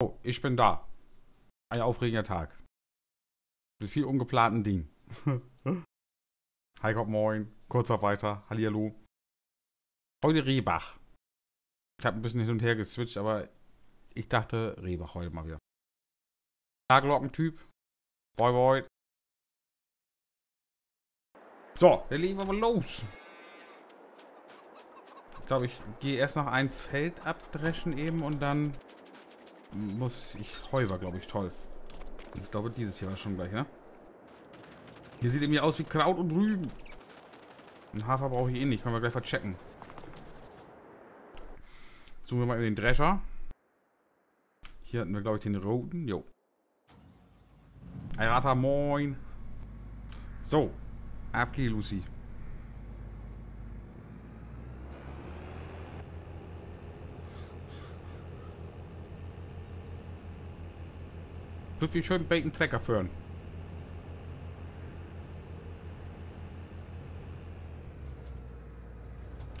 Oh, ich bin da. Ein aufregender Tag. Mit viel ungeplanten Dingen. Hi Gott, moin. Kurzer weiter. Hallihallo. Heute Rehbach. Ich habe ein bisschen hin und her geswitcht, aber ich dachte Rehbach heute mal wieder. Taglockentyp. Boy, boy. So, dann legen wir mal los. Ich glaube, ich gehe erst noch ein Feld abdreschen eben und dann muss ich... Heu war, glaube ich, toll. Ich glaube, dieses hier war schon gleich, ne? Hier sieht irgendwie aus wie Kraut und Rüben. Ein Hafer brauche ich eh nicht. Können wir gleich verchecken. Suchen wir mal den Drescher. Hier hatten wir, glaube ich, den roten. Jo. Eirata, moin. So. Ab geht Lucy. Wird wie schön Bacon Trecker führen.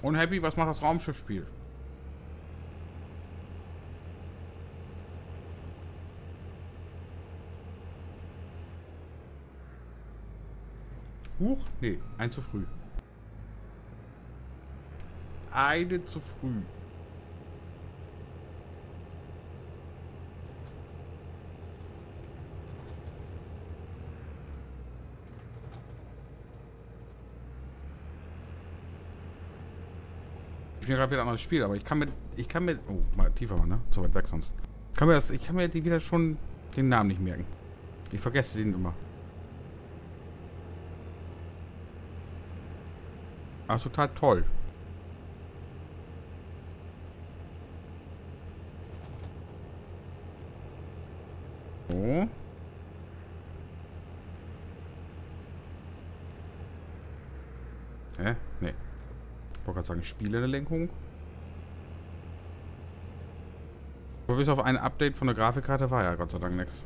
Und Happy, was macht das Raumschiffspiel? Huch? Nee, ein zu früh. Eine zu früh. Ja gerade wieder ein anderes Spiel, aber ich kann mit, ich kann mit, oh, mal tiefer mal, ne? Zu weit weg sonst. Ich kann mir das, ich kann mir die wieder schon den Namen nicht merken. Ich vergesse den immer. Ah, total toll. So. Hä? Nee. Ich in der Lenkung. Aber bis auf ein Update von der Grafikkarte war ja Gott sei Dank nichts.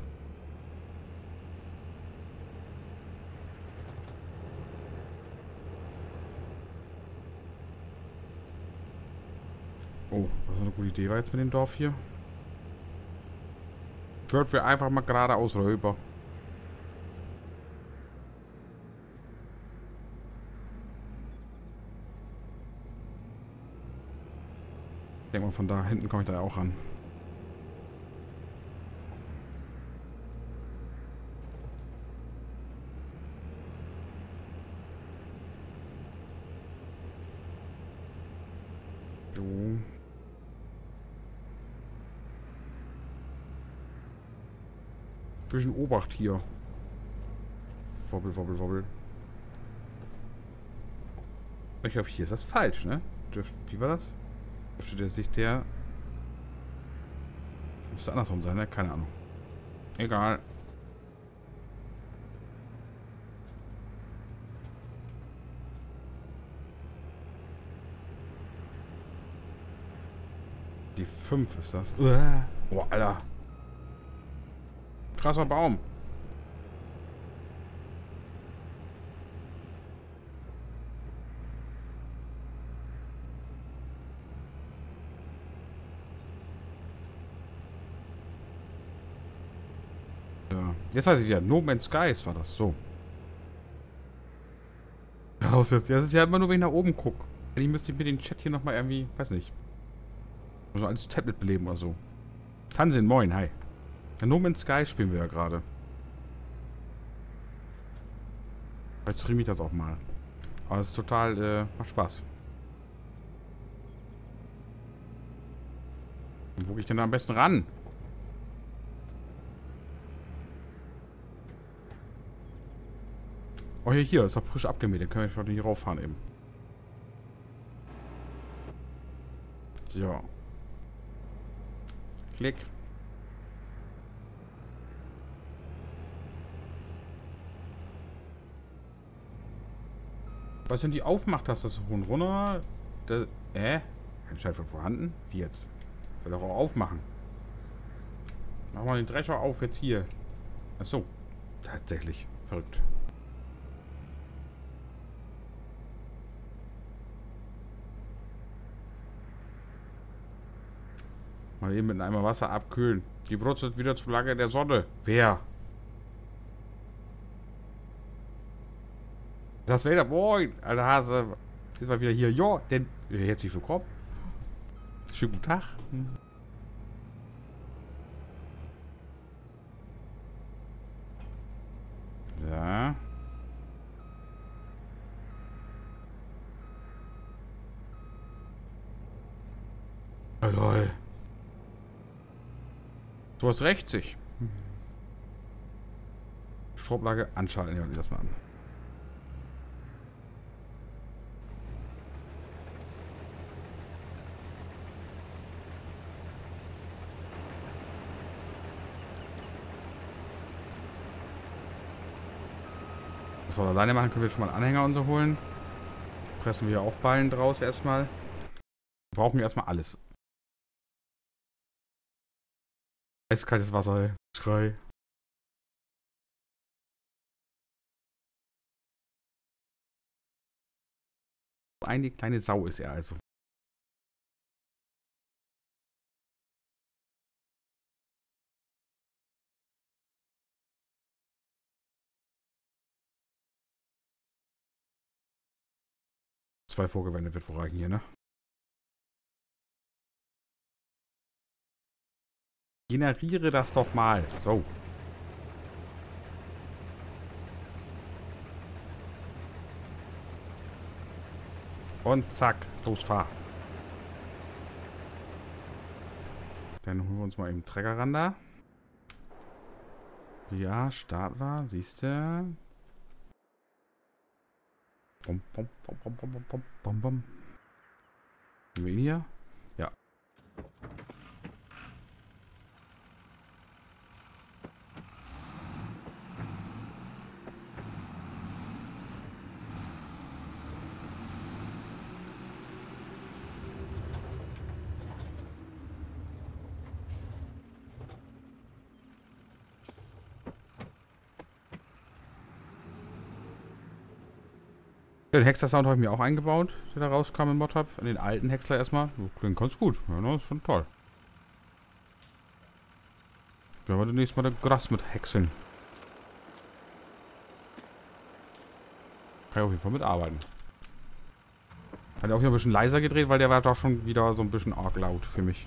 Oh, was eine gute Idee war jetzt mit dem Dorf hier. Führt wir einfach mal geradeaus rüber. Denke mal, von da hinten komme ich da auch ran. So. Bisschen Obacht hier. Wobbel, wobbel, wobbel. Ich glaube, hier ist das falsch, ne? Wie war das? Dürfte der sich der... Müsste andersrum sein, ne? Keine Ahnung. Egal. Die 5 ist das. Uah. Oh, Alter. Krasser Baum. Ja. Jetzt weiß ich wieder. No Man's Skies war das. So. Geradeaus Das ist ja immer nur, wenn ich nach oben gucke. Eigentlich müsste ich mir den Chat hier nochmal irgendwie, weiß nicht. So als Tablet beleben oder so. Tansin, moin, hi. Ja, no Man's Sky spielen wir ja gerade. Vielleicht streame ich das auch mal. Aber es ist total, äh, macht Spaß. Wo gehe ich denn da am besten ran? Oh, hier, hier, ist doch frisch abgemäht. Den können wir hier rauffahren eben. So. Klick. Was sind die Aufmachtaste? Das hoch runter. Das, äh? Kein Schaltfeld vorhanden? Wie jetzt? Ich will doch auch aufmachen. Mach mal den Drescher auf jetzt hier. Achso. Tatsächlich. Verrückt. Mal eben mit einem Wasser abkühlen. Die brutzelt wieder zu lange in der Sonne. Wer? Das Vader, moin, alter Hase. Ist mal wieder hier. Jo, denn herzlich willkommen. Schönen guten Tag. Ja. Oh, lol. So was rächt sich. Stroblage anschalten. Ja, das mal an. Das soll alleine machen, können wir schon mal Anhänger und so holen. Pressen wir auch Ballen draus erstmal. Wir brauchen erstmal alles. Eiskaltes Wasser, ey. Schrei. Eine kleine Sau ist er also. Zwei Vorgewände wird wohl reichen hier, ne? Generiere das doch mal. So. Und zack, los fahr. Dann holen wir uns mal eben Trecker ran da. Ja, Start war, siehst du. Bom, bom, bom, bom, bom, bom, bom, bom. Haben wir ihn hier? Ja. Den Häcksler-Sound habe ich mir auch eingebaut, der da rauskam im Modhub. Den alten Häcksler erstmal. Klingt ganz gut. Ja, das ist schon toll. Werden wir demnächst mal das Gras mit häckseln. Kann ich auf jeden Fall mitarbeiten. Hat er auch wieder ein bisschen leiser gedreht, weil der war doch schon wieder so ein bisschen arg laut für mich.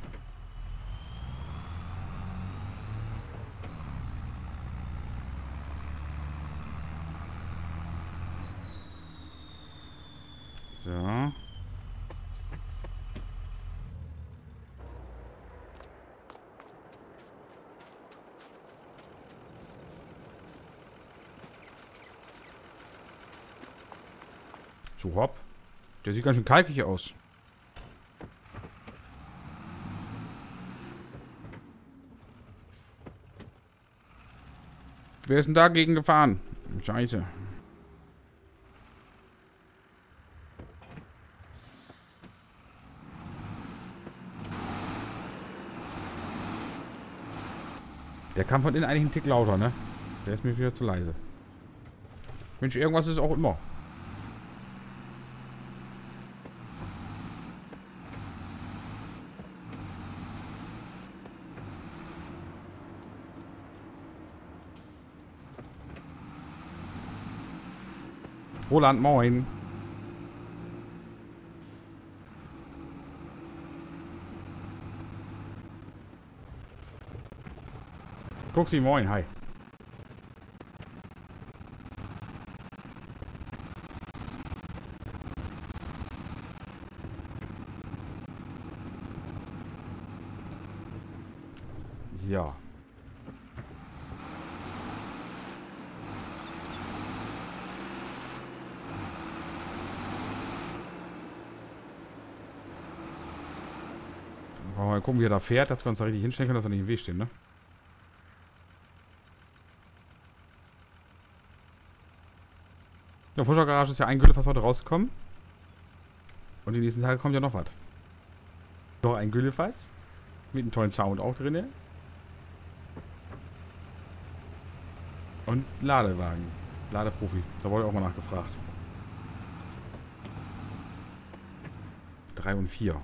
So. So, hopp. Der sieht ganz schön kalkig aus. Wer ist denn dagegen gefahren? Scheiße. Der kam von innen eigentlich einen Tick lauter, ne? Der ist mir wieder zu leise. Mensch, irgendwas ist auch immer. Roland, moin. Guxi, moin, hi. Ja. Wollen wir mal gucken, wie er da fährt, dass wir uns da richtig hinstellen können, dass wir nicht im Weg stehen, ne? In der Fuschergarage ist ja ein Güllefass heute rausgekommen. Und die nächsten Tage kommt ja noch was. Noch ein Güllefass. Mit einem tollen Sound auch drin. Und Ladewagen. Ladeprofi. Da wurde auch mal nachgefragt. 3 und 4.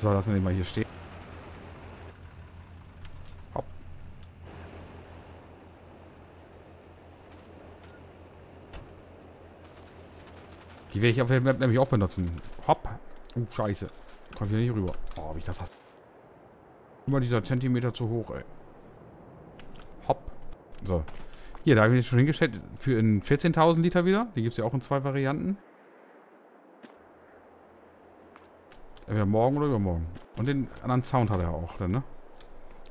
So, lassen wir den mal hier stehen. Hopp. Die werde ich auf der Map nämlich auch benutzen. Hopp. Uh, scheiße. Kommt hier nicht rüber. Oh, wie ich das hasse. Immer dieser Zentimeter zu hoch, ey. Hopp. So. Hier, da habe ich mich schon hingestellt. Für in 14.000 Liter wieder. Die gibt es ja auch in zwei Varianten. Entweder morgen oder übermorgen. Und den anderen Sound hat er auch dann, ne?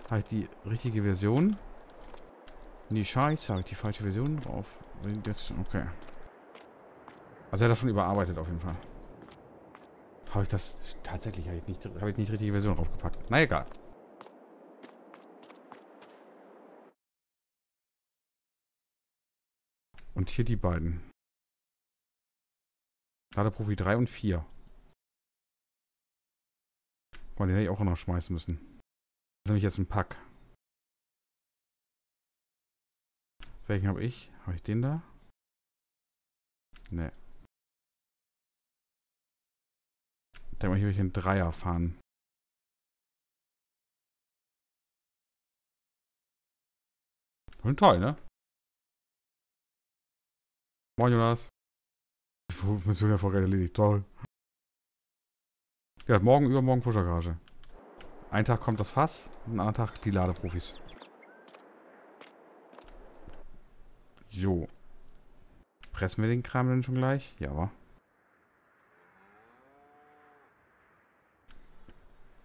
Habe ich die richtige Version? Nee, scheiße, habe ich die falsche Version drauf. Das, okay. Also er hat das schon überarbeitet auf jeden Fall. Habe ich das... Tatsächlich habe ich nicht, habe ich nicht richtige Version draufgepackt. Na egal. Und hier die beiden. Ladeprofi 3 und 4. Guck mal, den hätte ich auch noch schmeißen müssen. Das ist nämlich jetzt ein Pack. Welchen habe ich? Habe ich den da? Ne. Denke mal, hier will ich einen Dreier fahren. Und toll, ne? Moin, Jonas. Mission erfolgreich erledigt. Toll. Ja, morgen, übermorgen Fuschergarage. Ein Tag kommt das Fass, ein anderen Tag die Ladeprofis. So. Pressen wir den Kram denn schon gleich? Ja, wa?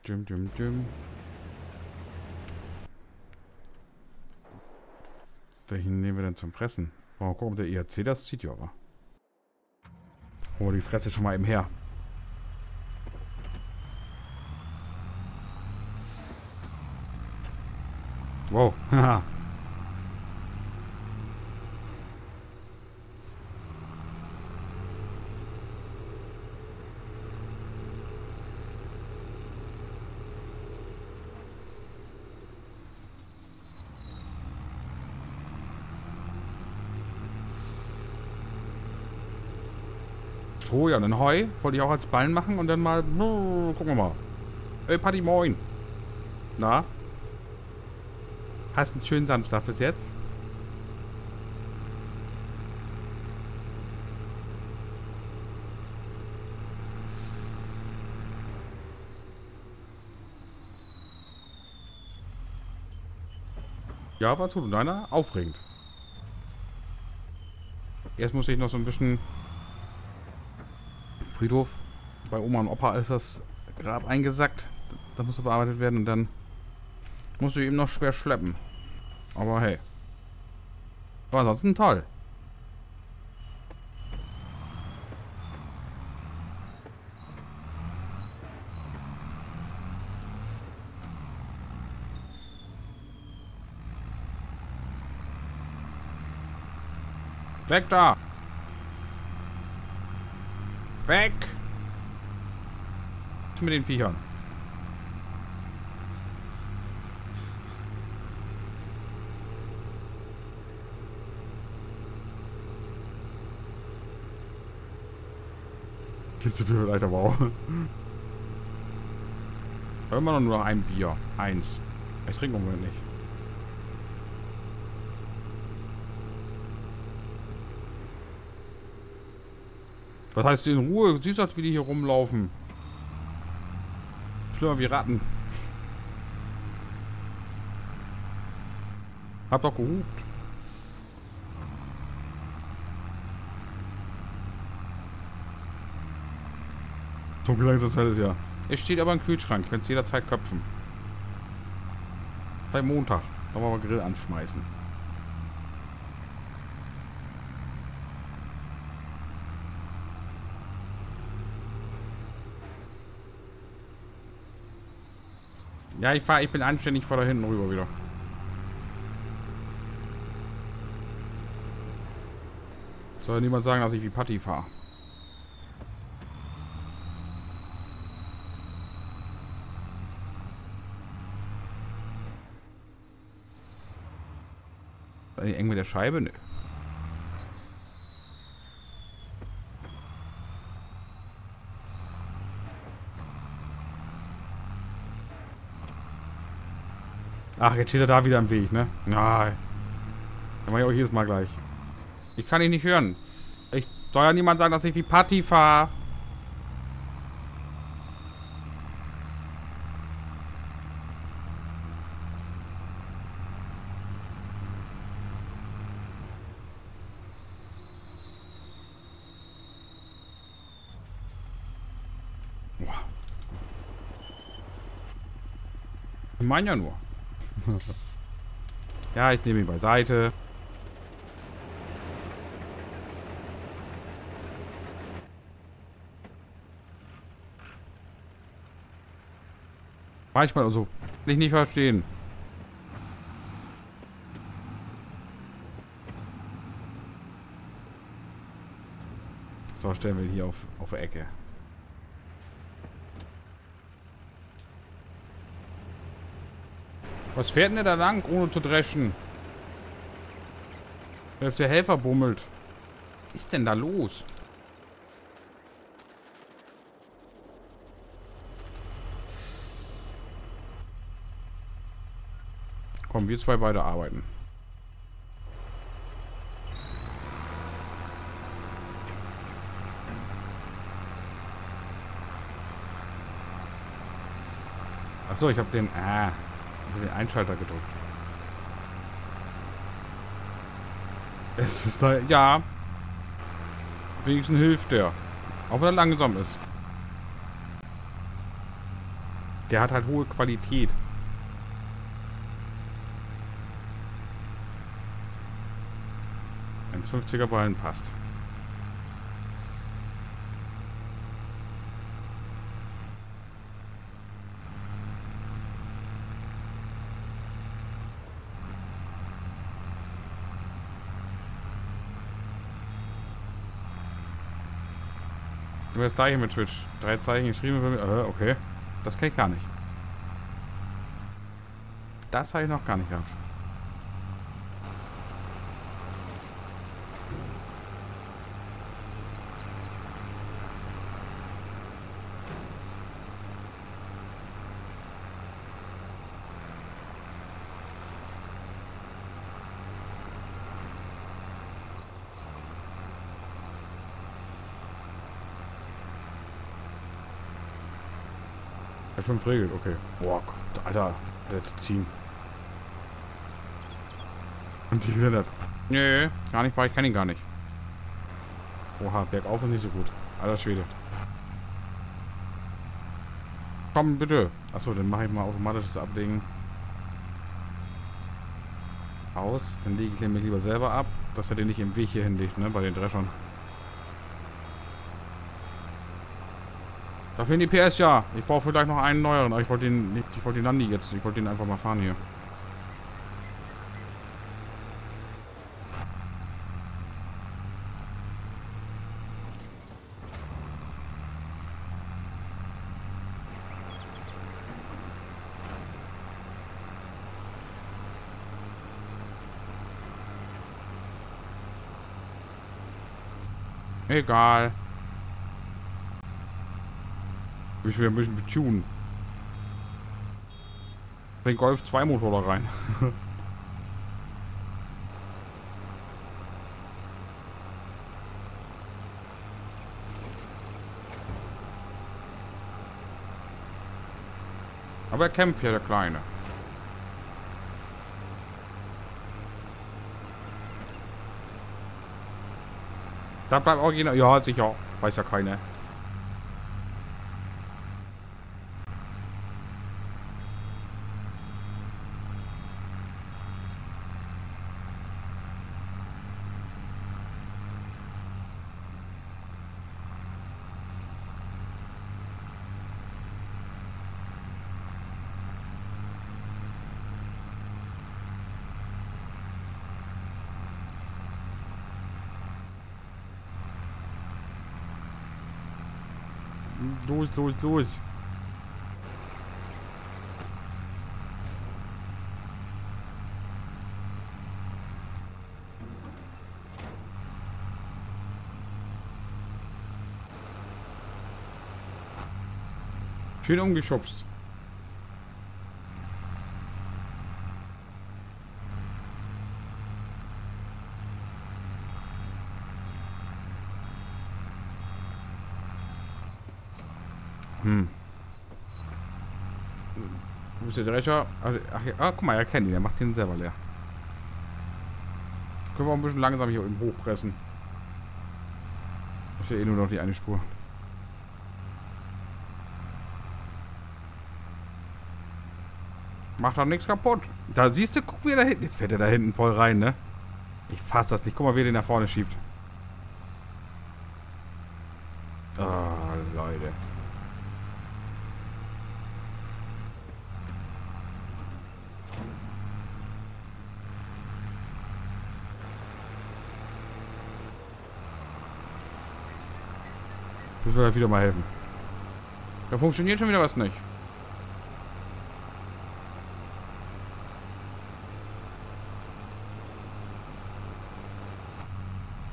Jim, Jim, Jim. Welchen nehmen wir denn zum Pressen? Mal gucken, ob der ERC das zieht. Ja, wa? Wir die Fresse schon mal eben her. Wow. Stroh, ja, und dann Heu wollte ich auch als Ballen machen und dann mal, gucken wir mal. Ey, Paddy, moin. Na? Hast einen schönen Samstag bis jetzt? Ja, war zu deiner aufregend. Erst muss ich noch so ein bisschen Friedhof. Bei Oma und Opa ist das Grab eingesackt. Da muss bearbeitet werden und dann muss ich eben noch schwer schleppen. Aber hey. War ansonsten toll. Weg da! Weg! Mit den Viechern. Kiste Bier wird alter Wow. Immer noch nur ein Bier. Eins. Ich trinke im Moment nicht. Was heißt in Ruhe? Siehst du, wie die hier rumlaufen? Schlimmer wie Ratten. Hab doch gehupt. Langsam ist ja. Es steht aber im Kühlschrank. Könnt jederzeit köpfen. Bei Montag. Da wollen wir Grill anschmeißen. Ja, ich fahr, ich bin anständig vor da hinten rüber wieder. Soll niemand sagen, dass ich wie Patti fahre. der Scheibe? Nö. Ach, jetzt steht er da wieder im Weg, ne? Nein. Dann mache ich auch jedes Mal gleich. Ich kann dich nicht hören. Ich soll ja niemand sagen, dass ich wie Patty fahre. Meine ja nur. ja, ich nehme ihn beiseite. Manchmal also ich nicht verstehen. So, stellen wir hier auf, auf Ecke. Was fährt denn der da lang, ohne zu dreschen? Selbst der Helfer bummelt. Was ist denn da los? Komm, wir zwei beide arbeiten. Achso, ich habe den... Ah, den Einschalter gedrückt. Es ist da... Ja. Wenigstens hilft der. Auch wenn er langsam ist. Der hat halt hohe Qualität. 1,50er Ballen passt. Was ist da hier mit Twitch? Drei Zeichen geschrieben für mich. Äh, okay. Das kenne ich gar nicht. Das habe ich noch gar nicht gehabt. F5 regelt, okay. Boah, Gott, Alter, zu ziehen. Und die gesagt, nö, gar nicht, weil ich kenne ihn gar nicht. Oha, bergauf ist nicht so gut. Alter Schwede. Komm, bitte. Achso, dann mache ich mal automatisches Ablegen. Aus. Dann lege ich nämlich lieber selber ab, dass er den nicht im Weg hier hinlegt, ne, bei den Dreschern. Da fehlen die PS ja. Ich brauche vielleicht noch einen neueren. Aber ich wollte den ich wollte den Nandi jetzt. Ich wollte den einfach mal fahren hier. Egal. Ich will ein bisschen betunen. Den Golf 2 Motor da rein. Aber er kämpft ja, der Kleine. Da bleibt original. Ja, sicher. Weiß ja keiner. Los, los, los. Schön umgeschubst. Hm. Drescher? Also, ach, ah, guck mal, er kennt ihn. Der macht den selber leer. Können wir auch ein bisschen langsam hier oben hochpressen. Ist ja eh nur noch die eine Spur. Macht doch nichts kaputt. Da siehst du, guck wie er da hinten. Jetzt fährt er da hinten voll rein, ne? Ich fass das nicht. Guck mal, wie er den nach vorne schiebt. Oh, Leute. Müssen wir wieder mal helfen. Da funktioniert schon wieder was nicht.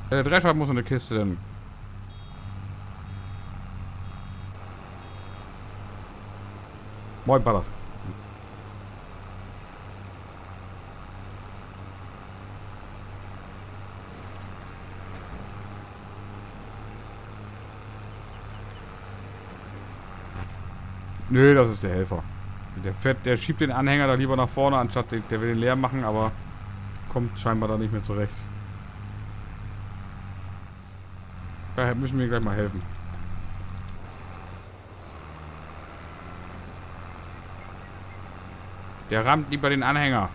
Der Drescher muss in eine Kiste denn. Moin, Ballas. Nö, das ist der Helfer. Der fährt, der schiebt den Anhänger da lieber nach vorne, anstatt den, der will den leer machen, aber kommt scheinbar da nicht mehr zurecht. Daher müssen wir gleich mal helfen. Der rammt lieber den Anhänger.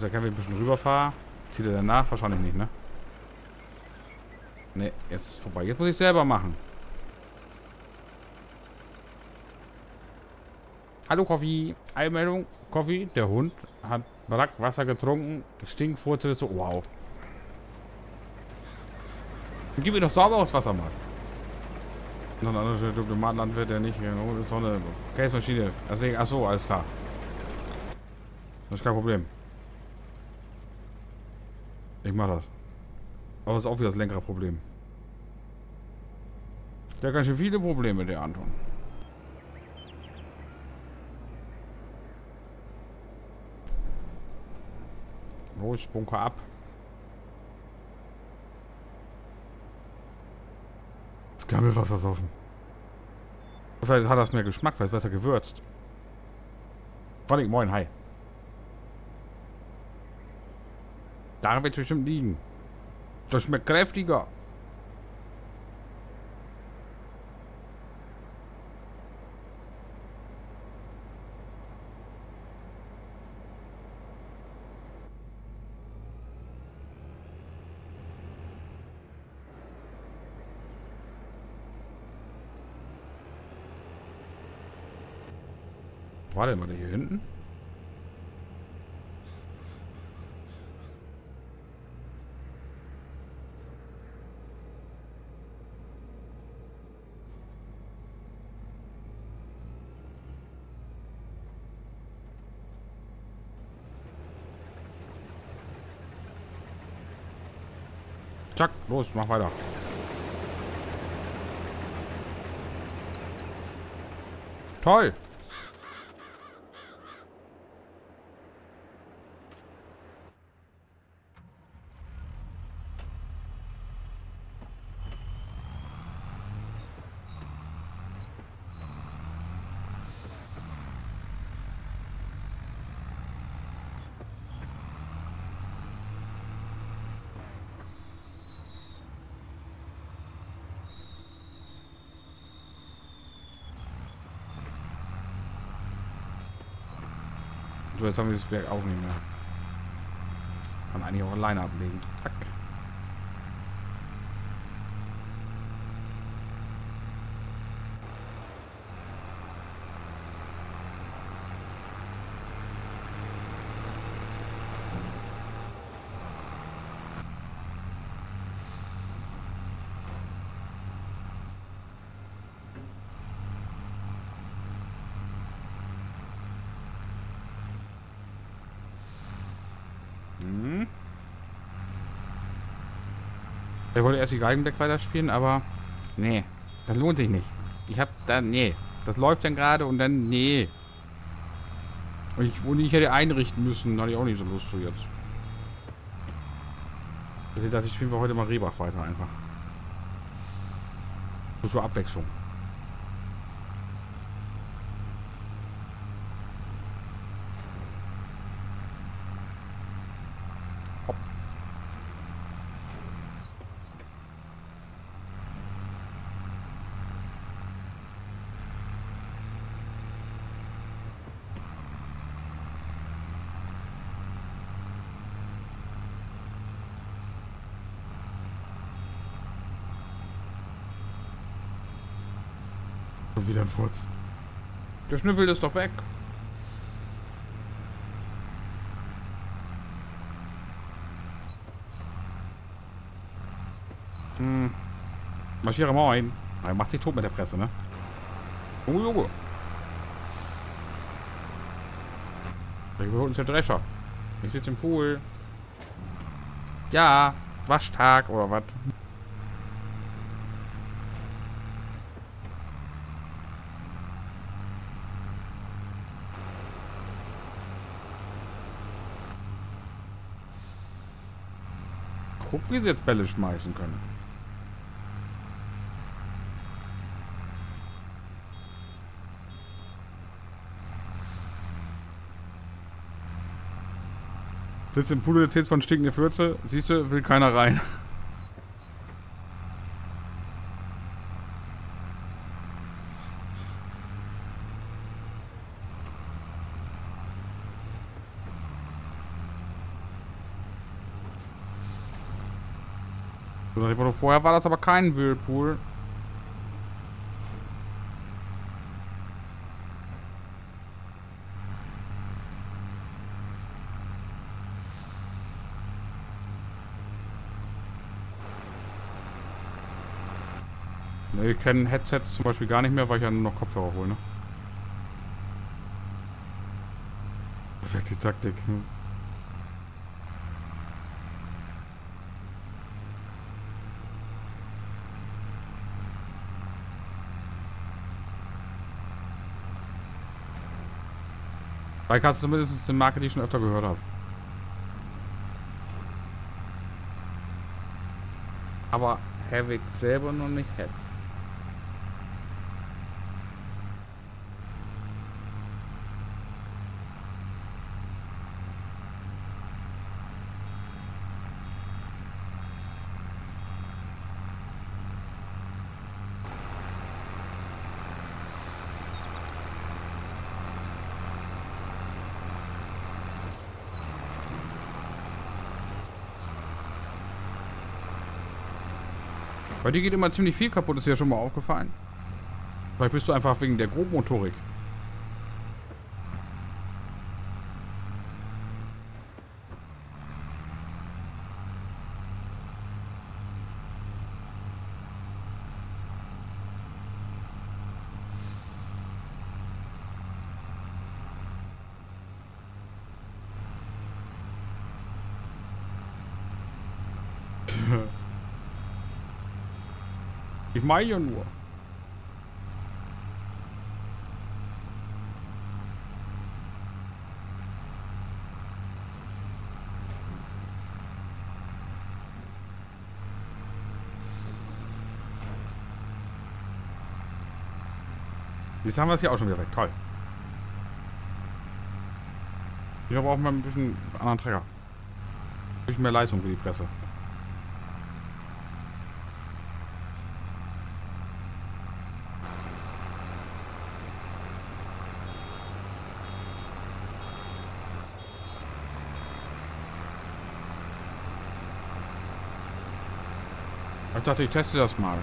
Muss er Kevin ein bisschen rüberfahren? Zieht er danach? Wahrscheinlich nicht, ne? Ne, jetzt ist es vorbei. Jetzt muss ich selber machen. Hallo, Coffee. Einmeldung. Coffee, der Hund, hat Brackwasser getrunken. Stinkfurze. So, wow. Gib mir doch sauberes Wasser mal. Noch ein anderer Diplomatlandwirt, der nicht. Oh, das ist doch eine Case-Maschine. Deswegen, achso, alles klar. Das ist kein Problem. Ich mach das. Aber das ist auch wieder das Lenkrad-Problem. Der hat ganz schön viele Probleme, der Anton. Los, Bunker ab. Das Gammelwasser saufen. Vielleicht hat das mehr Geschmack, weil es besser gewürzt. Vor moin, hi. Da wird es bestimmt liegen. Das schmeckt kräftiger. War der mal hier hinten? Zack, los, mach weiter. Toll. Jetzt haben wir das Berg aufnehmen. Kann eigentlich auch alleine ablegen. Zack. Ich wollte erst die Geigendeck weiterspielen, aber nee, das lohnt sich nicht. Ich hab da, nee, das läuft dann gerade und dann, nee. Und ich, und ich hätte einrichten müssen, da hatte ich auch nicht so Lust zu jetzt. Ich dachte, ich spielen wir heute mal Rebach weiter einfach. So zur Abwechslung. Schon wieder ein Furz. Der Schnüffel ist doch weg. Hm. Marschiere moin. Er macht sich tot mit der Presse, ne? Oh, Junge. Da überholt uns der Drescher. Ich sitze im Pool. Ja, Waschtag oder was? Wie sie jetzt Bälle schmeißen können. Sitzt im Pool, erzählst von stinkende Fürze. Siehst du, will keiner rein. Vorher war das aber kein Whirlpool. Ne, ich kenne Headsets zum Beispiel gar nicht mehr, weil ich ja nur noch Kopfhörer hole, ne? Perfekte Taktik. Hm. Bike hast du zumindest eine Marke, die ich schon öfter gehört habe. Aber Havoc selber noch nicht hätte. Bei dir geht immer ziemlich viel kaputt, ist dir ja schon mal aufgefallen. Vielleicht bist du einfach wegen der Grobmotorik. Meine ja nur. Jetzt haben wir es hier auch schon wieder weg. Toll. Hier brauchen wir ein bisschen anderen Träger. Ein bisschen mehr Leistung für die Presse. Ich dachte, ich teste das mal.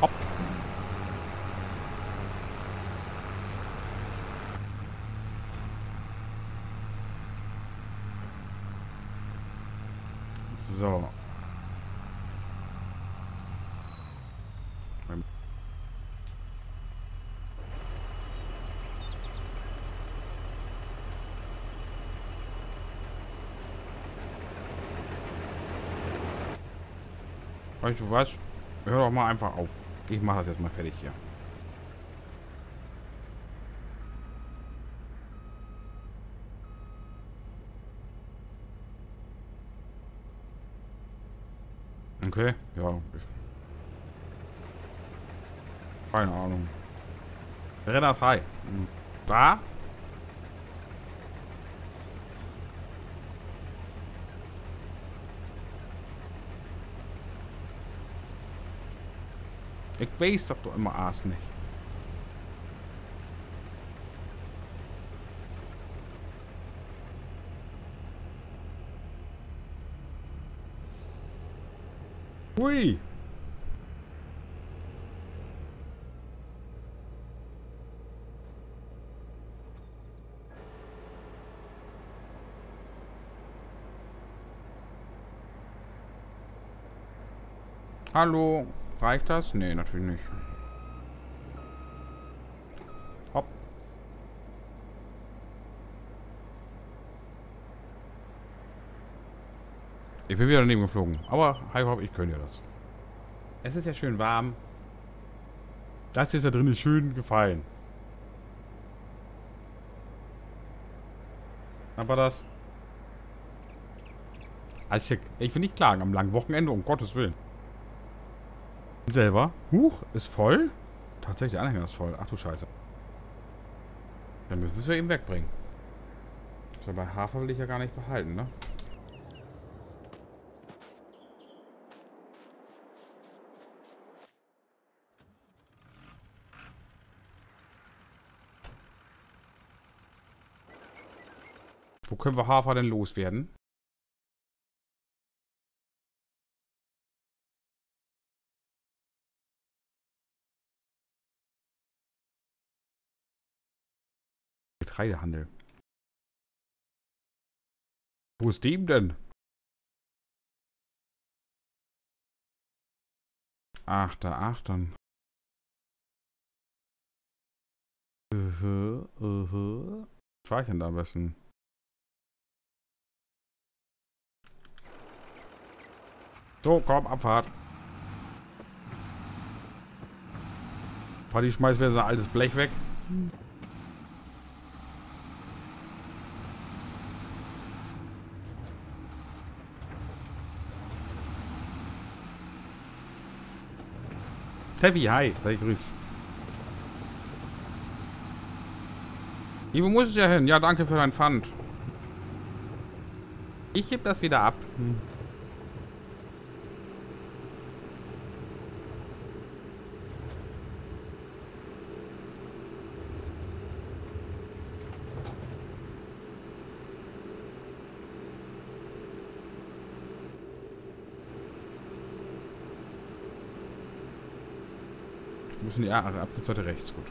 Hopp. So. Weißt du was? Hör doch mal einfach auf. Ich mache das jetzt mal fertig hier. Okay, ja. Keine Ahnung. Renners High. Da? Ich weiß das doch immer erst nicht. Hui. Hallo, reicht das? Nee, natürlich nicht. Hopp. Ich bin wieder daneben geflogen. Aber, hi, hopp, ich könnte ja das. Es ist ja schön warm. Das ist da drin ist schön gefallen. Aber das... Also ich will nicht klagen am langen Wochenende, um Gottes Willen. Selber. Huch, ist voll? Tatsächlich, der Anhänger ist voll. Ach du Scheiße. Dann müssen wir eben wegbringen. So, bei Hafer will ich ja gar nicht behalten, ne? Wo können wir Hafer denn loswerden? Getreidehandel. Wo ist dem denn? Achter, achtern. Uh -huh, uh -huh. Was fahre ich denn da am besten? So, komm, Abfahrt. Party schmeißt wieder sein altes Blech weg. Steffi, hi. Sei grüß. Wo muss es ja hin? Ja, danke für dein Pfand. Ich gebe das wieder ab. Hm. Müssen die Aare Abkürzseite rechts, gut.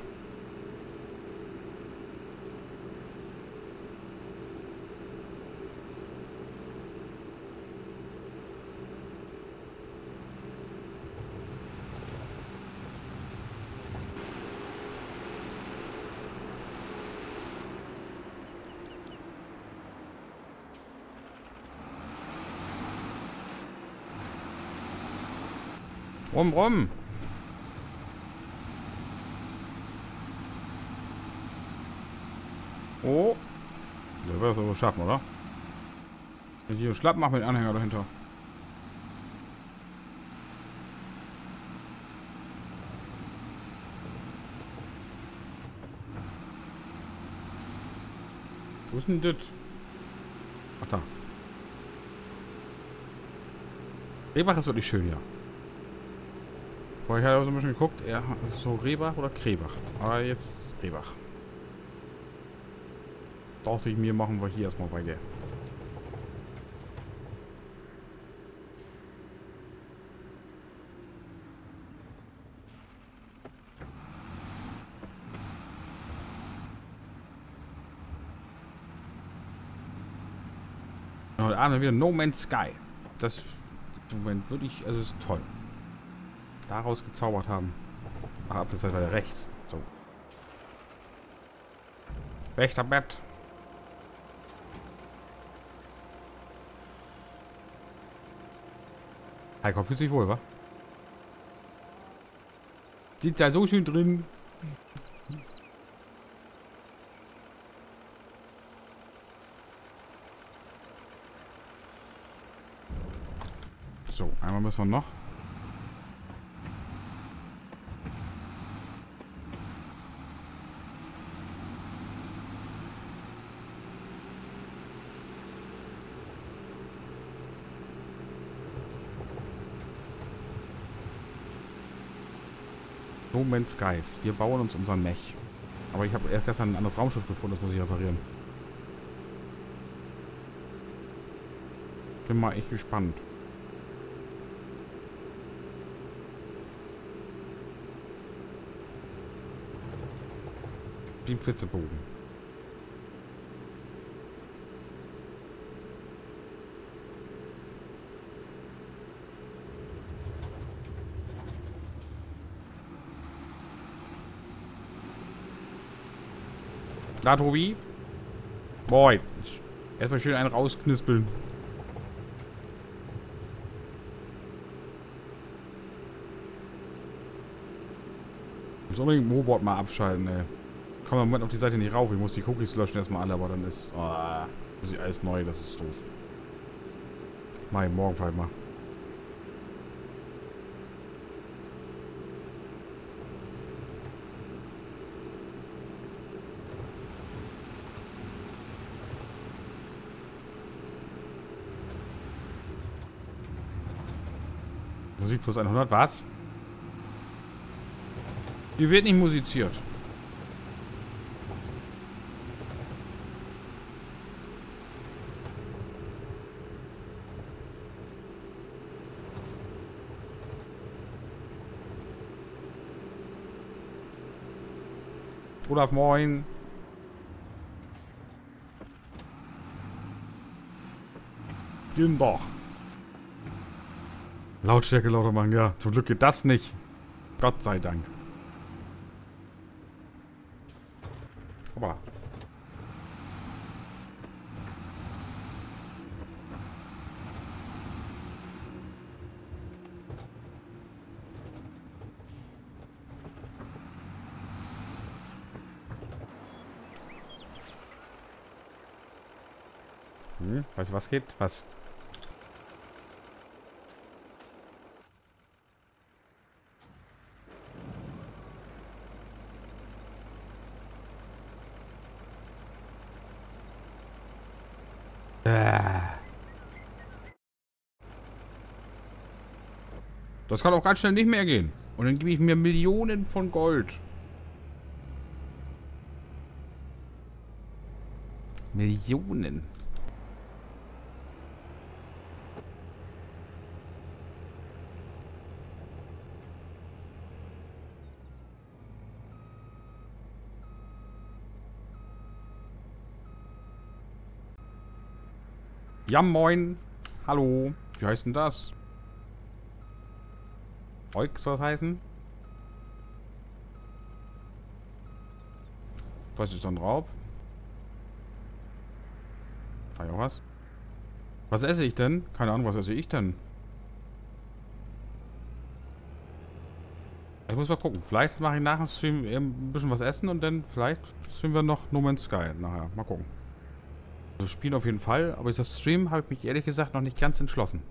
Rum, rum. Oh. Der wird das aber schaffen, oder? Wenn ich hier schlapp mache mit Anhänger dahinter. Wo ist denn das? Ach da. Rehbach ist wirklich schön, ja. Vorher habe ich so ein bisschen geguckt, er ist so Rehbach oder Krebach. Aber jetzt Rehbach dachte ich mir, machen wir hier erstmal weiter. Heute Abend wieder No Man's Sky. Das Moment würde ich, also ist toll. Daraus gezaubert haben. Ach, ab das weiter rechts. So. Wächterbett. Heiko fühlt sich wohl, wa? Sitzt da so schön drin. So, einmal müssen wir noch. No Man's Skies. Wir bauen uns unseren Mech. Aber ich habe erst gestern ein anderes Raumschiff gefunden, das muss ich reparieren. Bin mal echt gespannt. Die Flitzebogen. Da, Tobi. Moin. Erstmal schön einen rausknispeln. Ich muss unbedingt Mobot mal abschalten, ey. Ich im Moment auf die Seite nicht rauf. Ich muss die Cookies löschen erstmal alle, aber dann ist... Oh, muss ich alles neu, das ist doof. Mach ich morgen vielleicht mal. Musik plus 100, was? Hier wird nicht musiziert. Olaf, moin. Gehen. Lautstärke lauter machen, ja. Zum Glück geht das nicht. Gott sei Dank. Hoppala. Hm, weißt du, was geht? Was? Das kann auch ganz schnell nicht mehr gehen. Und dann gebe ich mir Millionen von Gold. Millionen. Ja, moin. Hallo. Wie heißt denn das? Euk soll das heißen? Was ist so ein Raub? Ich auch was? Was esse ich denn? Keine Ahnung, was esse ich denn? Ich muss mal gucken. Vielleicht mache ich nach dem Stream ein bisschen was essen und dann vielleicht streamen wir noch No Man's Sky nachher. Mal gucken. Also spielen auf jeden Fall, aber das Stream habe ich mich ehrlich gesagt noch nicht ganz entschlossen.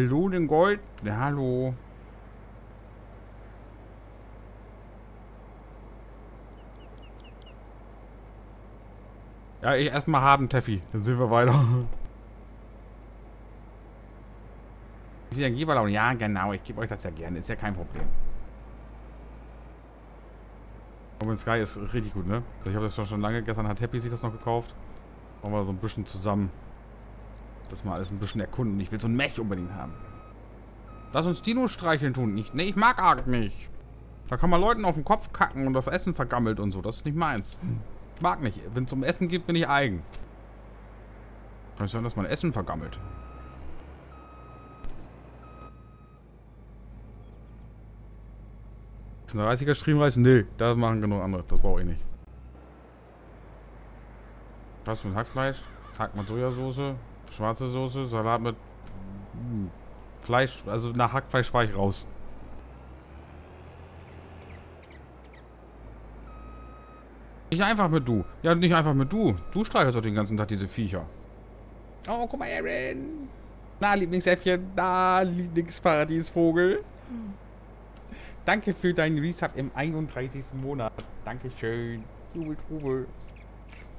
Melonen Gold? Ja, hallo. Ja, ich erstmal haben, Teffi. Dann sehen wir weiter. Energieballon, ja genau, ich gebe euch das ja gerne, ist ja kein Problem. Open Sky ist richtig gut, ne? Ich habe das schon, schon lange, gestern hat Happy sich das noch gekauft. Machen wir so ein bisschen zusammen das mal alles ein bisschen erkunden. Ich will so ein Mech unbedingt haben. Lass uns Dino streicheln tun. Ich, nee, ich mag Ark nicht. Da kann man Leuten auf den Kopf kacken und das Essen vergammelt und so. Das ist nicht meins. Ich mag nicht. Wenn es um Essen geht, bin ich eigen. Kann es sein, dass mein Essen vergammelt? Ist ein 30er Streamreis? Nee, das machen genug andere. Das brauche ich nicht. Was für ein Hackfleisch? Hack mit Sojasauce. Schwarze Soße, Salat mit Fleisch, also nach Hackfleisch war ich raus. Nicht einfach mit du. Ja, nicht einfach mit du. Du streichelst doch den ganzen Tag diese Viecher. Oh, guck mal, Aaron. Na, Lieblingsäffchen. Na, Lieblingsparadiesvogel. Danke für deinen Resub im 31. Monat. Dankeschön. Jubel, Trubel.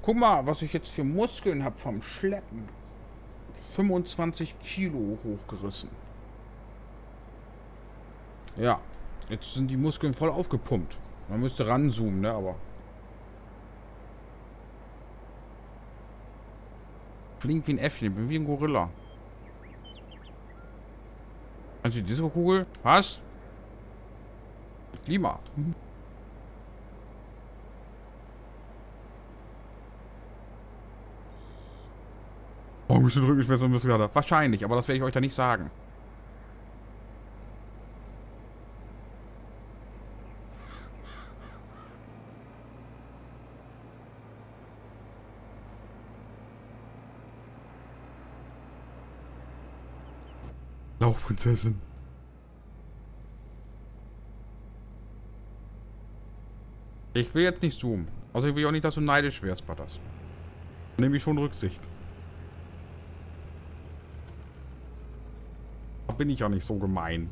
Guck mal, was ich jetzt für Muskeln habe vom Schleppen. 25 Kilo hochgerissen. Ja, jetzt sind die Muskeln voll aufgepumpt. Man müsste ranzoomen, ne, aber... Flink wie ein Äffchen, bin wie ein Gorilla. Du die Disco-Kugel? Was? Klima. Warum bist du Rückenschmerzen und Muskelkater? Wahrscheinlich, aber das werde ich euch da nicht sagen. Lauchprinzessin. Ich will jetzt nicht zoomen. Also ich will auch nicht, dass du neidisch wärst bei das. Nehme ich schon Rücksicht. Bin ich ja nicht so gemein.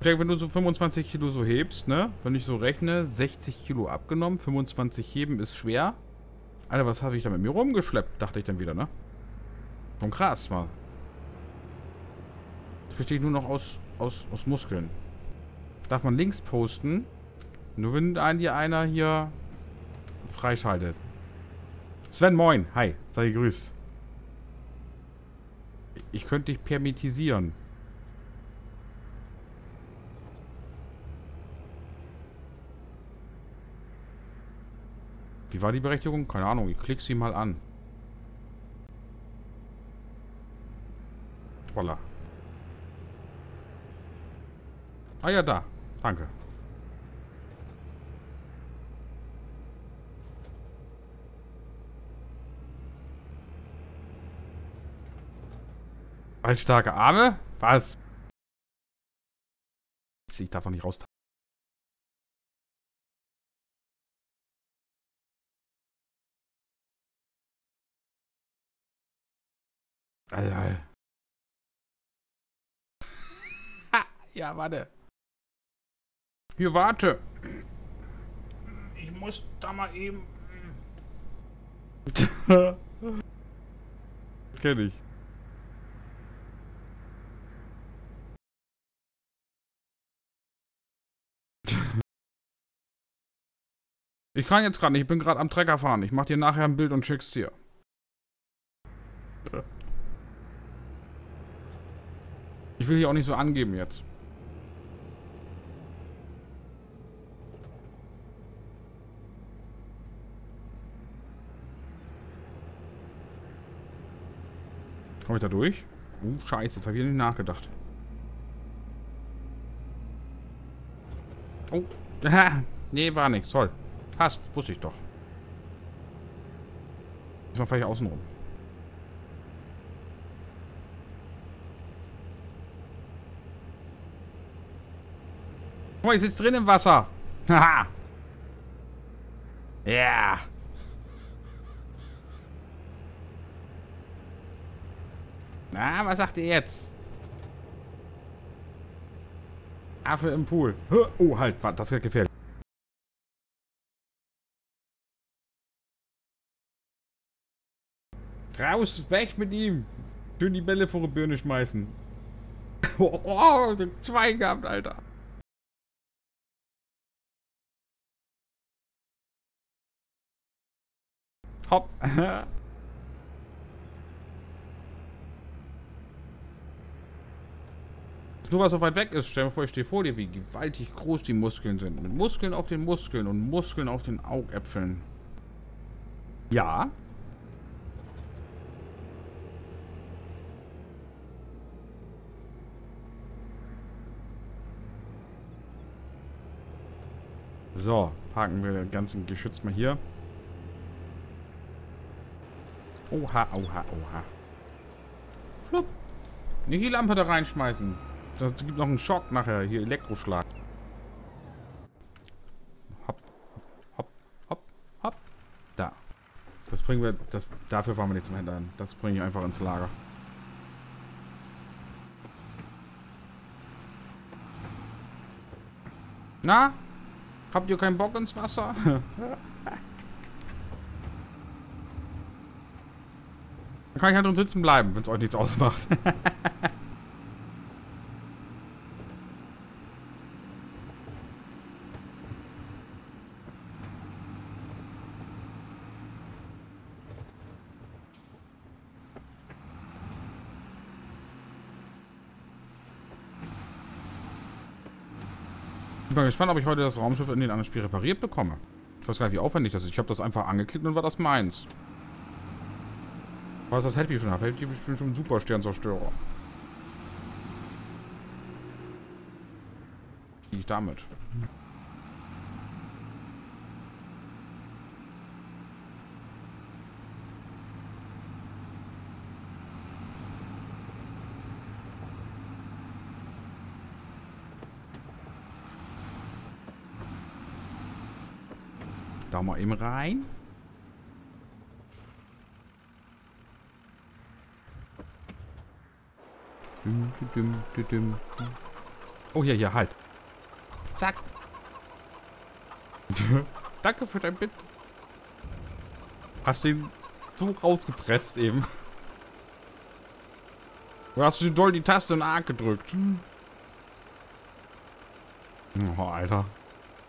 Wenn du so 25 Kilo so hebst, ne? Wenn ich so rechne, 60 Kilo abgenommen, 25 heben ist schwer. Alter, was habe ich da mit mir rumgeschleppt, dachte ich dann wieder, ne? Schon krass, mal. Das besteht nur noch aus, aus, aus Muskeln. Darf man links posten? Nur wenn dir einer hier freischaltet. Sven, moin. Hi. Sei gegrüßt. Ich könnte dich permittisieren. Wie war die Berechtigung? Keine Ahnung. Ich klicke sie mal an. Voila. Ah ja, da. Danke. Starke Arme? Was? Ich darf doch nicht raus. Alter. Ja, warte. Hier, warte. Ich muss da mal eben... Kenn ich. Ich kann jetzt gerade nicht, ich bin gerade am Trecker fahren. Ich mach dir nachher ein Bild und schick's dir. Ich will hier auch nicht so angeben jetzt. Komm ich da durch? Oh, scheiße, jetzt habe ich nicht nachgedacht. Oh, nee, war nichts, toll. Passt, wusste ich doch. Diesmal fahre ich außen rum. Guck mal, ich sitze drin im Wasser. Haha. Ja. Na, was sagt ihr jetzt? Affe im Pool. Oh, halt, das wird gefährlich. Raus, weg mit ihm. Schön die Bälle vor die Birne schmeißen. oh, oh, Schwein gehabt, Alter. Hopp. Nur was so weit weg ist, stell dir vor, ich stehe vor dir, wie gewaltig groß die Muskeln sind. Mit Muskeln auf den Muskeln und Muskeln auf den Augäpfeln. Ja, So, parken wir den ganzen Geschütz mal hier. Oha, oha, oha. Flupp. Nicht die Lampe da reinschmeißen. Das gibt noch einen Schock nachher. Hier, Elektroschlag. Hopp, hopp, hopp, hopp. Da. Das bringen wir, das, dafür fahren wir nicht zum Händler Das bringe ich einfach ins Lager. Na? Habt ihr keinen Bock ins Wasser? Dann kann ich halt drin sitzen bleiben, wenn es euch nichts ausmacht. gespannt, ob ich heute das Raumschiff in den anderen Spiel repariert bekomme. Ich weiß gar nicht, wie aufwendig das ist. Ich habe das einfach angeklickt und war das meins. Was das Happy schon habe. Happy bestimmt schon einen super Sternzerstörer. Ich damit? Mal eben rein. Oh, hier, hier, halt. Zack. Danke für dein Bit. Hast den so rausgepresst eben. Oder hast du doll die Taste in A gedrückt? Oh, Alter.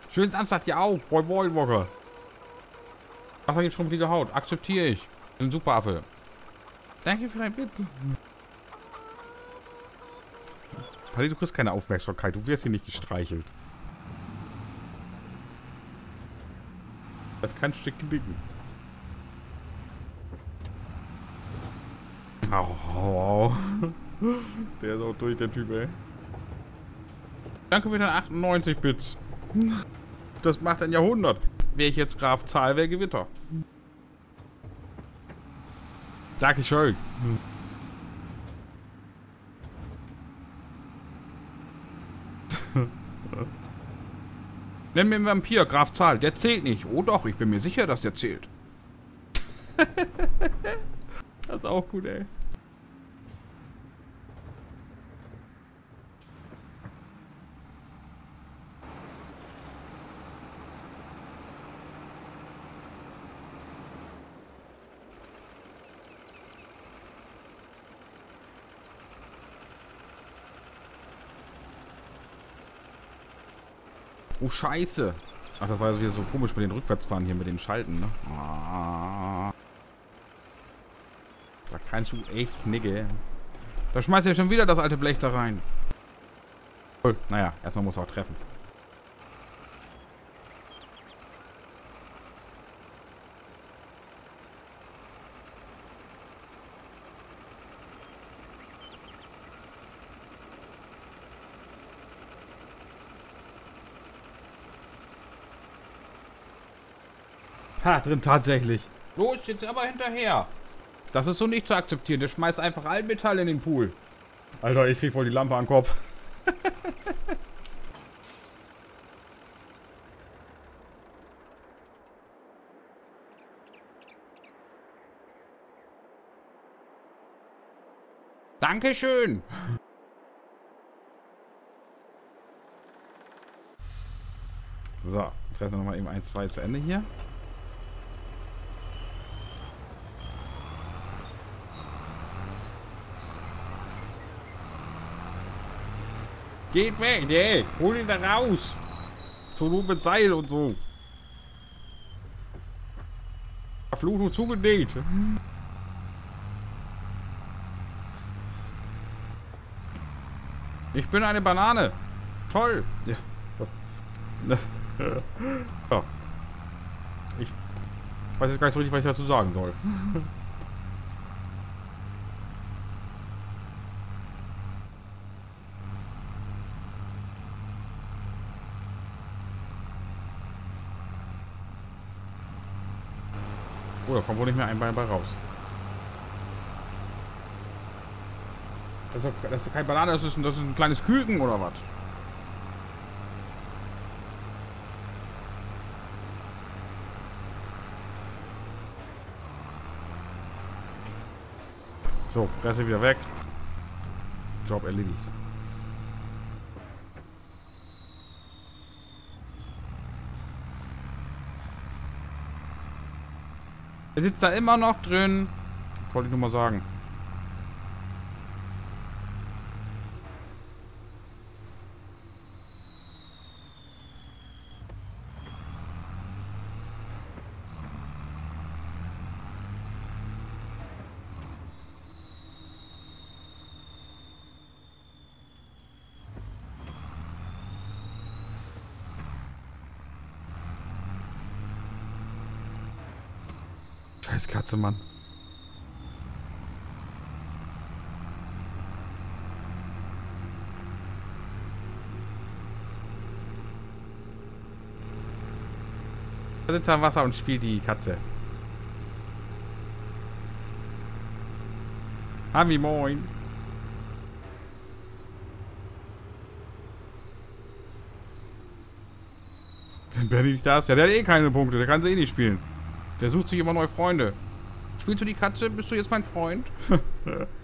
Schönes Samstag hier auch. Boy, boy, Woche. Wasser gibt schrumpelige Haut. Akzeptiere ich. Ein super Affe. Danke für dein Bit. Paddy, du kriegst keine Aufmerksamkeit. Du wirst hier nicht gestreichelt. Das kann ein Stück knicken. Au, au, au. Der ist auch durch, der Typ, ey. Danke für deine 98 Bits. Das macht ein Jahrhundert. Wäre ich jetzt Graf Zahl, wäre Gewitter. Dankeschön. Nenn mir einen Vampir, Graf Zahl. Der zählt nicht. Oh doch, ich bin mir sicher, dass der zählt. das ist auch gut, ey. Oh, scheiße. Ach, das war ja wieder so komisch mit den Rückwärtsfahren hier, mit den Schalten, ne? Ah. Da kannst du echt knicke. Da schmeißt ja schon wieder das alte Blech da rein. Cool. Naja, erstmal muss er auch treffen. Ha, drin tatsächlich. Los, jetzt aber hinterher. Das ist so nicht zu akzeptieren. Der schmeißt einfach Altmetall in den Pool. Alter, ich krieg wohl die Lampe an den Kopf. Dankeschön. So, reißen wir nochmal eben 1, 2 zu Ende hier. Geht weg, nee. Hol ihn da raus. Zur Not mit Seil und so. Verfluchung zugenäht. Ich bin eine Banane. Toll. Ja. ja. Ich weiß jetzt gar nicht so richtig, was ich dazu sagen soll. Oh, da kommt wohl nicht mehr ein Bein bei raus. Das ist, doch, das ist kein Banane, das ist, ein, das ist ein kleines Küken oder was? So, Presse wieder weg. Job erledigt. Er sitzt da immer noch drin. Wollte ich nur mal sagen. Katze, Mann. Da sitzt am Wasser und spielt die Katze. Hami, moin. Wenn Benny nicht da ist, ja, der hat eh keine Punkte, der kann sie eh nicht spielen. Der sucht sich immer neue Freunde. Spielst du die Katze? Bist du jetzt mein Freund?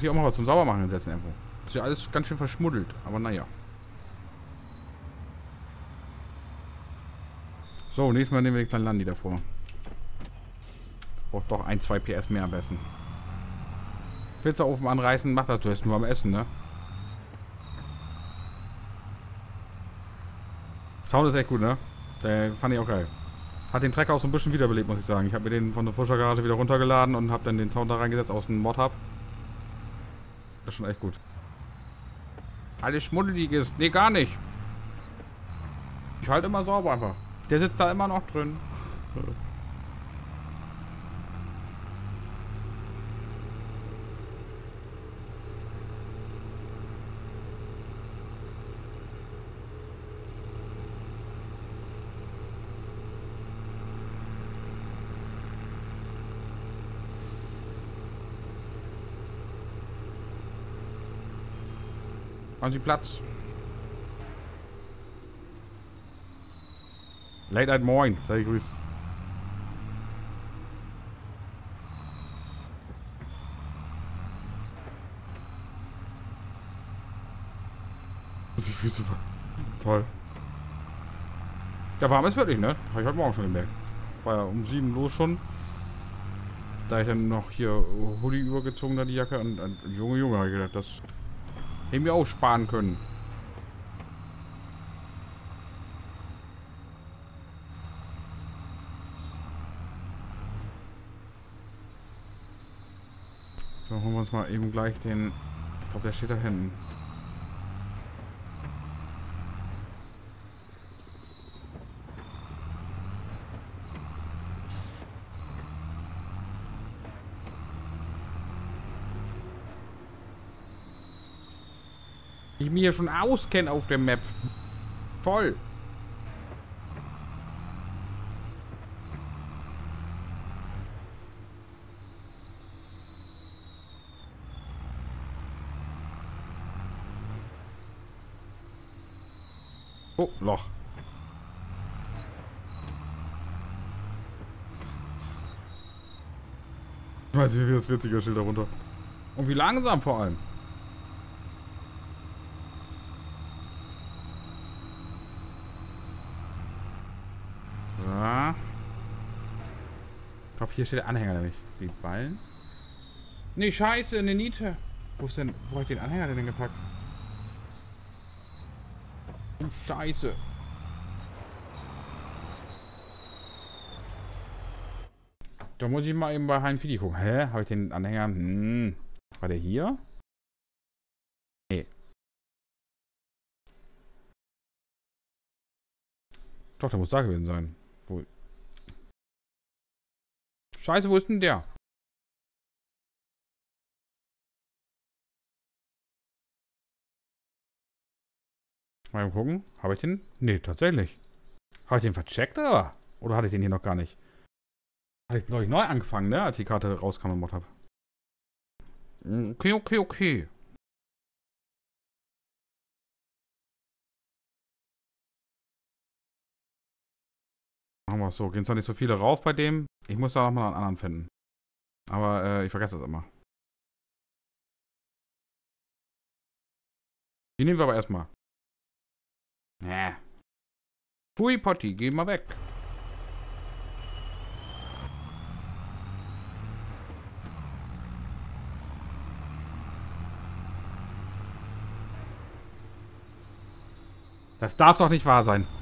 muss hier auch mal was zum Saubermachen setzen irgendwo. Ist ja alles ganz schön verschmuddelt, aber naja. So, nächstes Mal nehmen wir den kleinen Landi davor. Braucht doch ein, zwei PS mehr am besten. Pizzaofen anreißen, macht das. Du hast nur am Essen, ne? Sound ist echt gut, ne? Der fand ich auch geil. Hat den Trecker auch so ein bisschen wiederbelebt, muss ich sagen. Ich habe mir den von der Fuschergarage wieder runtergeladen und habe dann den Sound da reingesetzt aus dem Mod-Hub. Ist schon echt gut. Alles schmuddelig ist. Nee, gar nicht. Ich halte immer sauber einfach. Der sitzt da immer noch drin. Machen Sie Platz. Late Night Moin, sei grüßt. Die Füße Toll. Ja, warm ist wirklich, ne? Habe ich heute Morgen schon gemerkt. War ja um sieben los schon. Da ich dann noch hier Hoodie übergezogen da die Jacke und, und Junge, Junge, habe ich gedacht, das Hätten wir auch sparen können. So, holen wir uns mal eben gleich den... Ich glaube, der steht da hinten. Ich mich hier schon auskenne auf der Map. Toll. Oh, Loch. Ich weiß nicht, wie das 40er Schild darunter. Und wie langsam vor allem. Ich glaube, hier steht der Anhänger nämlich. Wie Ballen? Nee, scheiße, eine Niete. Wo ist denn, wo hab ich den Anhänger denn gepackt? Scheiße. Da muss ich mal eben bei Hein Fidi gucken. Hä? Habe ich den Anhänger? Hm. War der hier? Nee. Doch, der muss da gewesen sein. Wo? Scheiße, wo ist denn der? Mal gucken. Habe ich den? Nee, tatsächlich. Habe ich den vercheckt oder? Oder hatte ich den hier noch gar nicht? Habe ich neu angefangen, ne? Als die Karte rauskam im Mod habe. Okay, okay, okay. Machen wir es so. Gehen zwar nicht so viele rauf bei dem. Ich muss da nochmal einen anderen finden. Aber äh, ich vergesse das immer. Die nehmen wir aber erstmal. Nee. Pui Potti, geh mal weg. Das darf doch nicht wahr sein.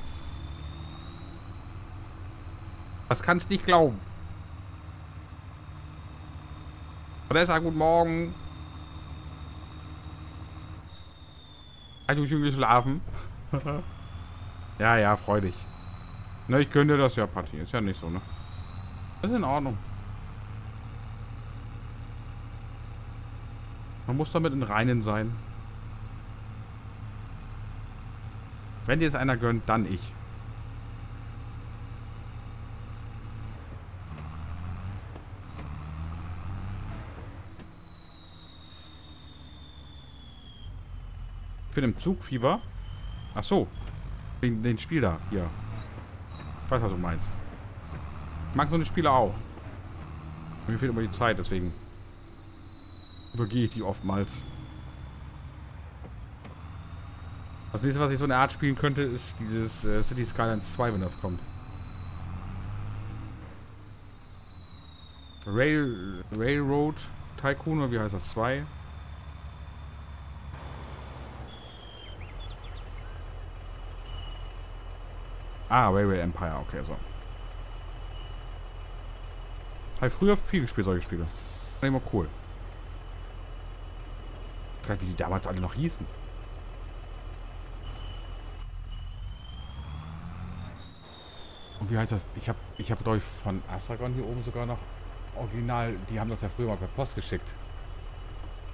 Das kannst nicht glauben. Vanessa, guten Morgen. Hast du schon geschlafen? ja, ja, freu dich. Na, ich könnte das ja, Patti. Ist ja nicht so, ne? Ist in Ordnung. Man muss damit in Reinen sein. Wenn dir es einer gönnt, dann ich. Bin im Zugfieber. Ach so. Den, den Spiel da. Hier. Ich weiß, was du meinst. Ich mag so eine Spiele auch. Mir fehlt immer die Zeit, deswegen übergehe ich die oftmals. Das nächste, was ich so eine Art spielen könnte, ist dieses äh, City Skylines 2, wenn das kommt. Rail, Railroad Tycoon, oder wie heißt das? 2? Ah, Railway Empire, okay, so. Habe ich früher viel gespielt, solche Spiele. War immer cool. Ich weiß wie die damals alle noch hießen. Und wie heißt das? Ich habe, ich habe glaube ich von Astragon hier oben sogar noch original. Die haben das ja früher mal per Post geschickt.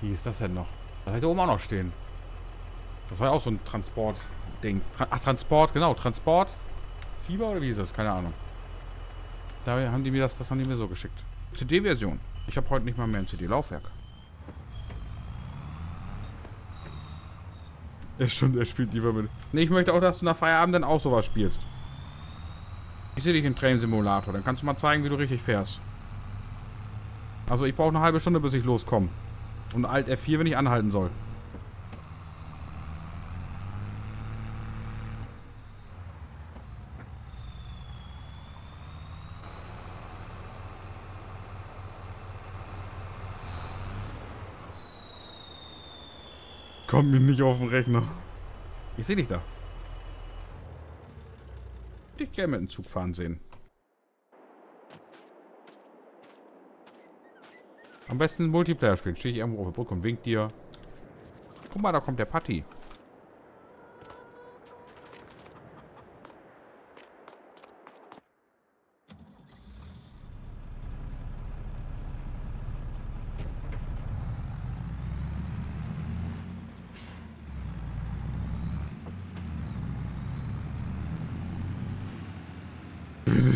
Wie ist das denn noch? Das hätte oben auch noch stehen. Das war ja auch so ein Transport-Ding. Ach, Transport, genau. Transport. Fieber oder wie ist das? Keine Ahnung. Da haben die mir das, das haben die mir so geschickt. CD-Version. Ich habe heute nicht mal mehr ein CD-Laufwerk. Er stimmt, er spielt lieber mit. Nee, ich möchte auch, dass du nach Feierabend dann auch sowas spielst. Ich sehe dich im Train Simulator. Dann kannst du mal zeigen, wie du richtig fährst. Also ich brauche eine halbe Stunde, bis ich loskomme. Und Alt F4, wenn ich anhalten soll. Kommt mir nicht auf den Rechner. Ich sehe dich da dich gerne mit dem Zug fahren sehen. Am besten Multiplayer spielen. Stehe ich irgendwo auf der Brücke und wink dir. Guck mal, da kommt der Patti.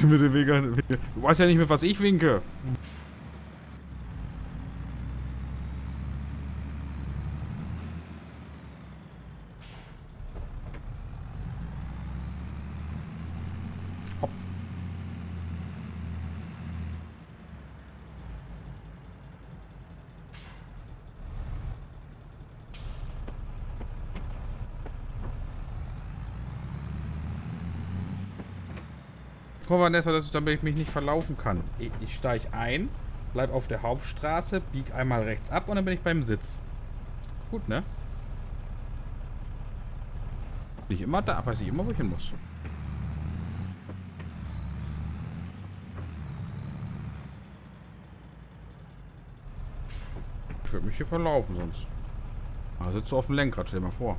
mit dem Weg Du weißt ja nicht mehr, was ich winke. Guck Vanessa, das ist, damit ich mich nicht verlaufen kann. Ich, ich steige ein, bleib auf der Hauptstraße, bieg einmal rechts ab und dann bin ich beim Sitz. Gut, ne? Nicht immer da, weiß ich immer, wo ich hin muss. Ich würde mich hier verlaufen sonst. Da sitzt du auf dem Lenkrad, stell dir mal vor.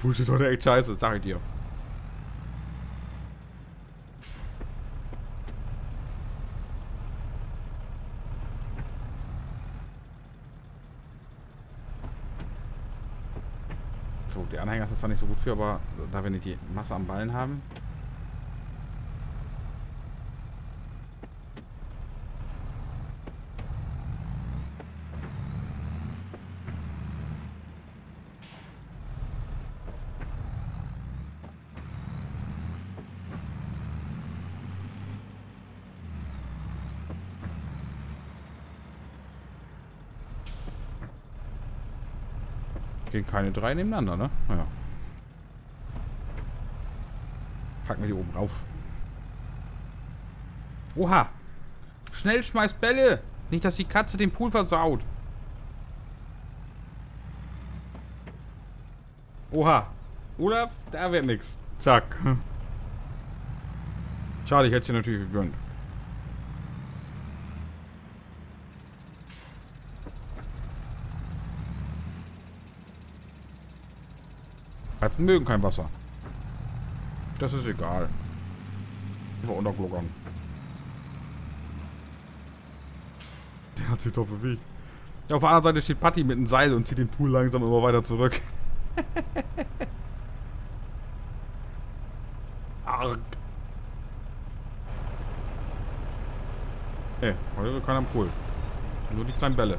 Bullshit heute echt scheiße, sag ich dir. So, die Anhänger sind zwar nicht so gut für, aber da wir nicht die Masse am Ballen haben. Gehen keine drei nebeneinander, ne? Naja. Packen wir die oben rauf. Oha! Schnell schmeißt Bälle! Nicht, dass die Katze den Pool versaut. Oha. Olaf, da wird nix. Zack. Schade, ich hätte sie natürlich gegönnt. Katzen mögen kein Wasser. Das ist egal. Einfach untergluckern. Der hat sich doch bewegt. Ja, auf der anderen Seite steht Patty mit einem Seil und zieht den Pool langsam immer weiter zurück. Arg. Ey, heute will keiner am Pool. Nur die kleinen Bälle.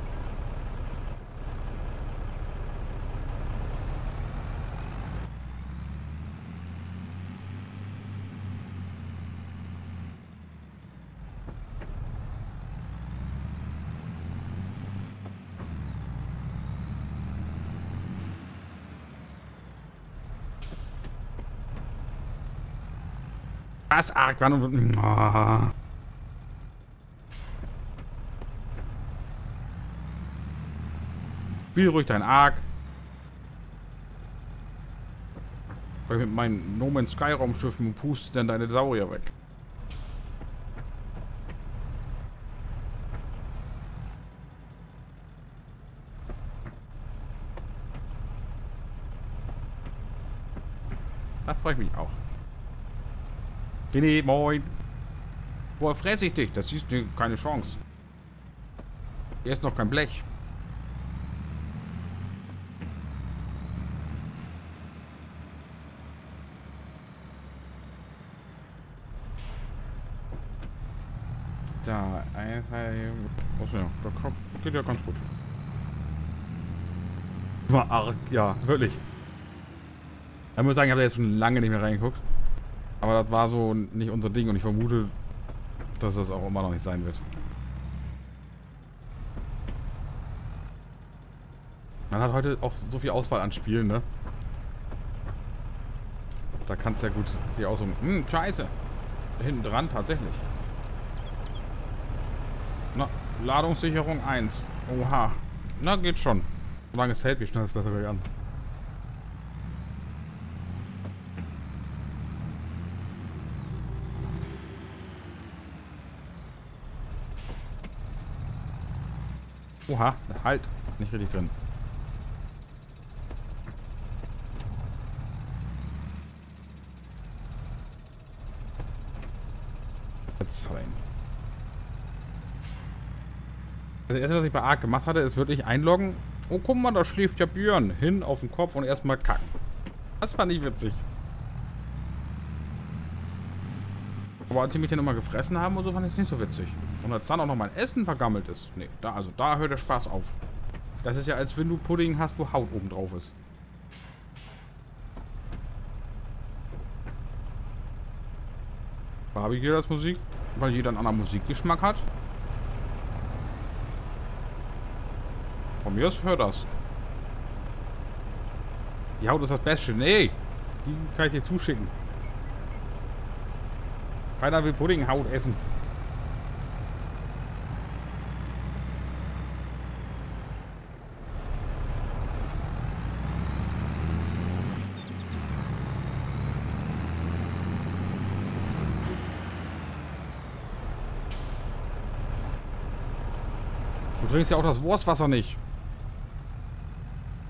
Was? Argwann und... Oh. Spiel ruhig dein Arg. Weil mit meinen No Man's Sky Raumschiffen pustet dann deine Saurier weg. Da freue ich mich auch. René, moin. Woher fresse ich dich? Das ist keine Chance. Hier ist noch kein Blech. Da, ein Teil. Achso, ja, da kommt, geht ja ganz gut. War arg, ja, wirklich. Ich muss sagen, ich habe da jetzt schon lange nicht mehr reingeguckt. Aber das war so nicht unser Ding und ich vermute, dass das auch immer noch nicht sein wird. Man hat heute auch so viel Auswahl an Spielen, ne? Da kannst du ja gut die aussuchen. Hm, scheiße. Hinten dran, tatsächlich. Na, Ladungssicherung 1. Oha. Na, geht schon. Solange es hält, wie schnell es besser an. Oha, halt. Nicht richtig drin. Jetzt rein. Das erste, was ich bei Ark gemacht hatte, ist wirklich einloggen. Oh, guck mal, da schläft ja Björn. Hin auf den Kopf und erstmal kacken. Das fand ich witzig. Aber als sie mich dann immer gefressen haben und so, fand ich es nicht so witzig. Und als dann auch noch mein Essen vergammelt ist. Nee, da, also da hört der Spaß auf. Das ist ja, als wenn du Pudding hast, wo Haut oben drauf ist. Barbie geht das Musik, weil jeder einen anderen Musikgeschmack hat. Von mir aus hört das. Die Haut ist das Beste. Nee, die kann ich dir zuschicken. Keiner will Puddinghaut essen. Trinkst ja auch das Wurstwasser nicht.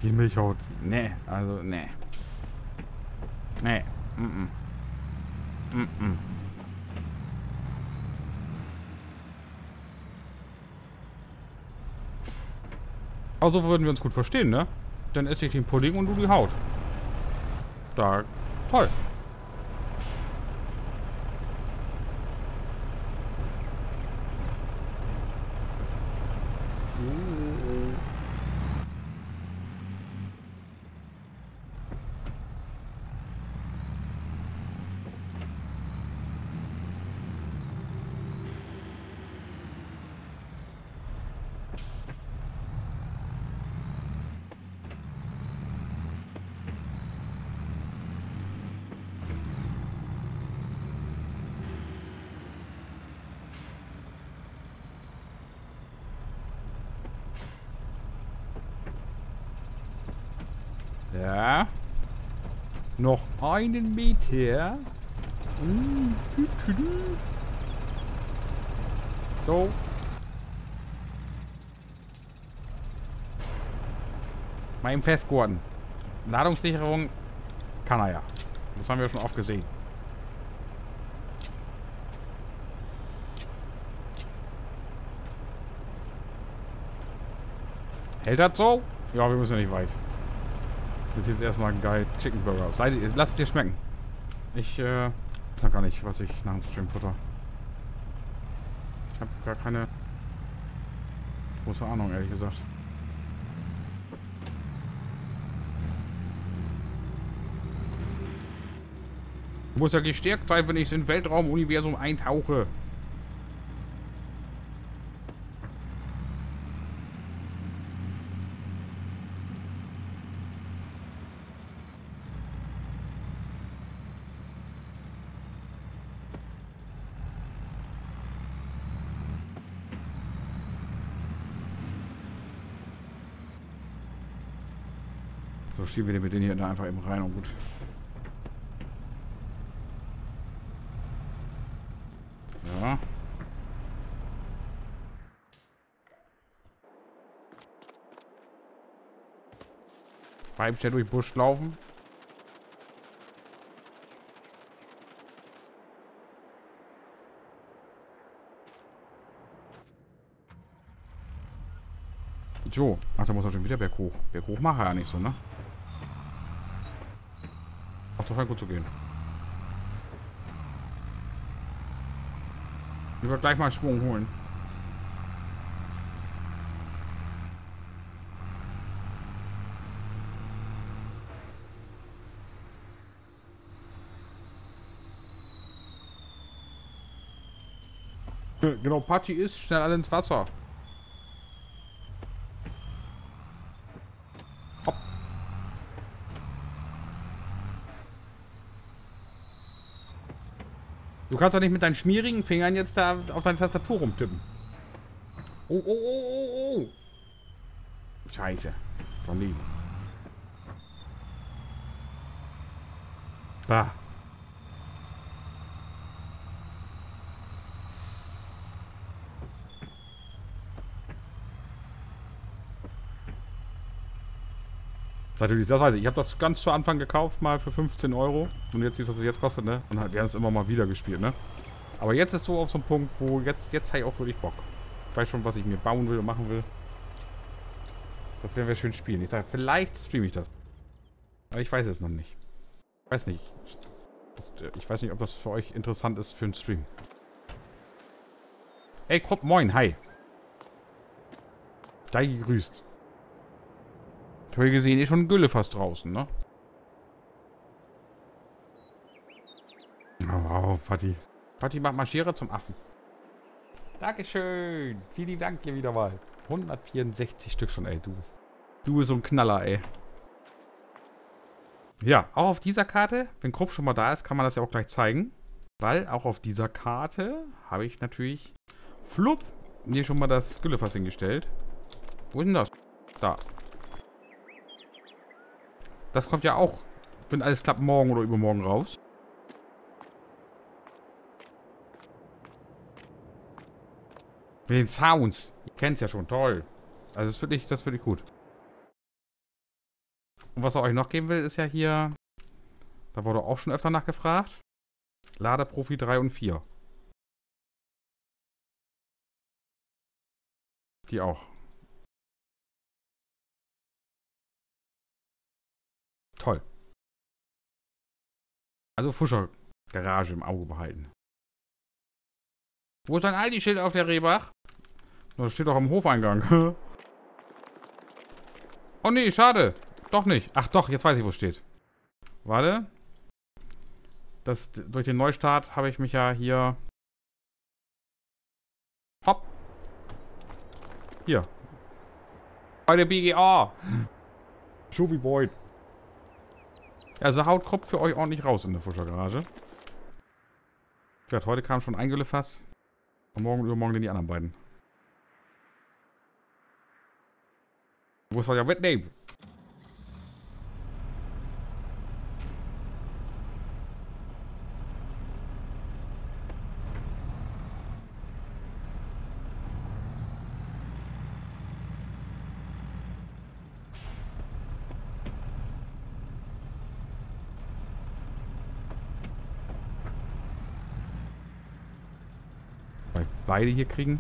Die Milchhaut. Nee, also, nee. Nee. Mm -mm. Mm -mm. Also würden wir uns gut verstehen, ne? Dann esse ich den Pudding und du die Haut. Da. Toll. Ja. Noch einen Meter. So. Mal eben festgurten. Ladungssicherung kann er ja. Das haben wir schon oft gesehen. Hält das so? Ja, wir müssen ja nicht weit. Das ist jetzt erstmal geil. Chicken Burger. Seid, lasst es dir schmecken. Ich, äh, weiß noch gar nicht, was ich nach dem Stream futter. Ich habe gar keine große Ahnung, ehrlich gesagt. Ich muss ja gestärkt sein, wenn ich ins Weltraum-Universum eintauche. So, schieben wir mit denen hier einfach eben rein und gut. Ja. Beim schnell durch Busch laufen. So. Ach, da muss er schon wieder berghoch. Berghoch macht er ja nicht so, ne? Ach, doch, gut zu gehen. Lieber gleich mal Schwung holen. Genau, Party ist schnell alle ins Wasser. Kannst doch nicht mit deinen schmierigen Fingern jetzt da auf deine Tastatur rumtippen. Oh, oh, oh, oh, oh. Scheiße. Daneben. Bah. Natürlich sehr weiß ich. Ich habe das ganz zu Anfang gekauft, mal für 15 Euro. Und jetzt sieht was es jetzt kostet, ne? Und halt, wir haben es immer mal wieder gespielt, ne? Aber jetzt ist so auf so einem Punkt, wo jetzt, jetzt habe ich auch wirklich Bock. Ich weiß schon, was ich mir bauen will und machen will. Das werden wir schön spielen. Ich sage, vielleicht streame ich das. Aber ich weiß es noch nicht. Ich weiß nicht. Das, ich weiß nicht, ob das für euch interessant ist für einen Stream. Hey, Krupp, moin, hi. Sei gegrüßt. Ich habe gesehen, ist schon Gülle fast draußen, ne? Oh, wow, Patti. Patti macht Marschierer zum Affen. Dankeschön. Vielen Dank dir wieder mal. 164 Stück schon, ey. Du bist, du bist so ein Knaller, ey. Ja, auch auf dieser Karte, wenn Krupp schon mal da ist, kann man das ja auch gleich zeigen. Weil auch auf dieser Karte habe ich natürlich flupp hier schon mal das Güllefass hingestellt. Wo ist denn das? Da. Das kommt ja auch, wenn alles klappt, morgen oder übermorgen raus. Mit den Sounds. Ich kenn's ja schon, toll. Also das finde ich, das finde ich gut. Und was er euch noch geben will, ist ja hier, da wurde auch schon öfter nachgefragt, Ladeprofi 3 und 4. Die auch. Also Fuscher Garage im Auge behalten. Wo ist dein Aldi-Schild auf der Rehbach? Das steht doch am Hofeingang. oh nee, schade. Doch nicht. Ach doch, jetzt weiß ich, wo es steht. Warte. Das, durch den Neustart habe ich mich ja hier... Hopp. Hier. Bei der BGA. Schubi Boy. Also haut Krupp für euch ordentlich raus in der Fuschergarage. Ja, heute kam schon ein Güllefass. Und morgen übermorgen dann die anderen beiden. Wo ist ja Whitney? Beide hier kriegen.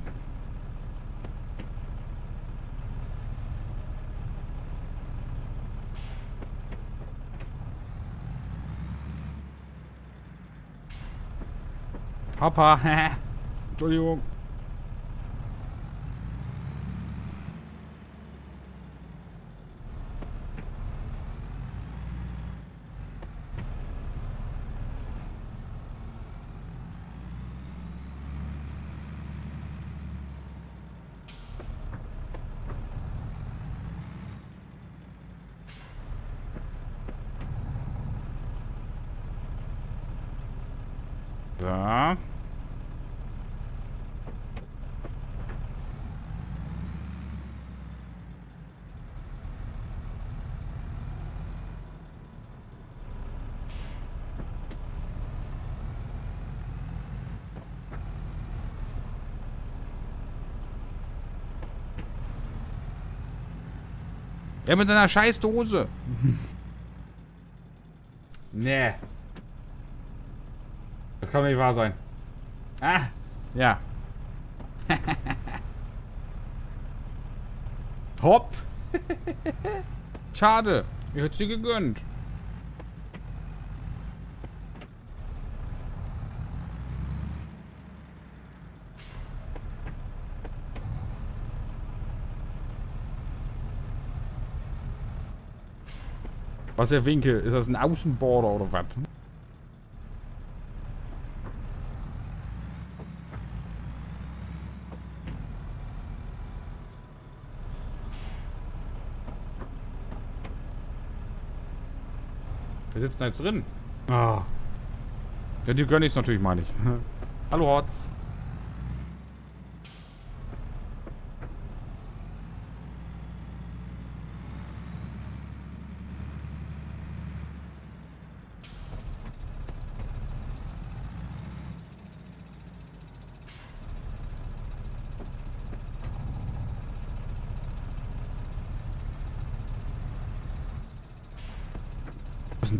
Papa, Entschuldigung. So. Er mit seiner scheiß Dose. nee. Das kann doch nicht wahr sein. Ah, ja. Hopp. Schade. Ich hätte sie gegönnt. Was ist der Winkel? Ist das ein Außenborder oder was? Wir sitzen da jetzt drin. Ah. Ja, die gönne ich natürlich mal nicht. Hallo, Hotz.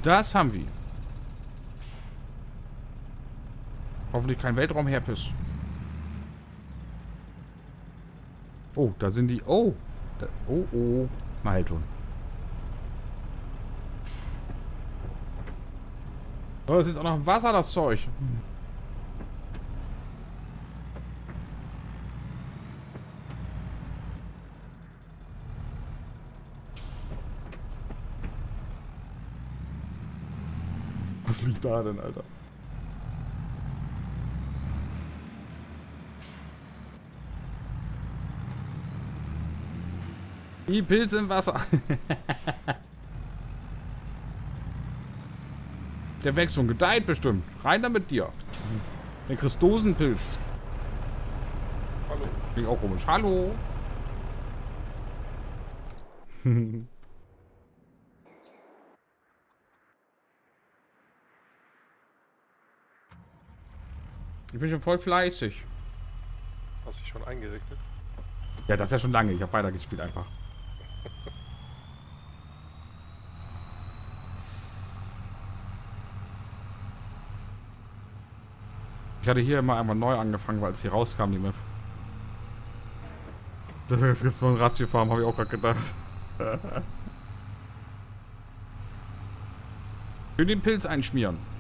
Das haben wir? Hoffentlich kein Weltraumherpes. Oh, da sind die... Oh. Da, oh, oh. Na halt schon. Oh, das ist auch noch Wasser, das Zeug. Was liegt da denn, Alter? Die Pilze im Wasser. Der wächst und gedeiht bestimmt. Rein da mit dir. Der Christosenpilz. Hallo. Klingt auch komisch. Hallo. Ich bin schon voll fleißig. Hast du dich schon eingerichtet? Ja, das ist ja schon lange. Ich habe weitergespielt einfach. Ich hatte hier immer einmal neu angefangen, weil es hier rauskam, die Map. Das gibt so ein Ratiofarm, habe ich auch gerade gedacht. Schön den Pilz einschmieren.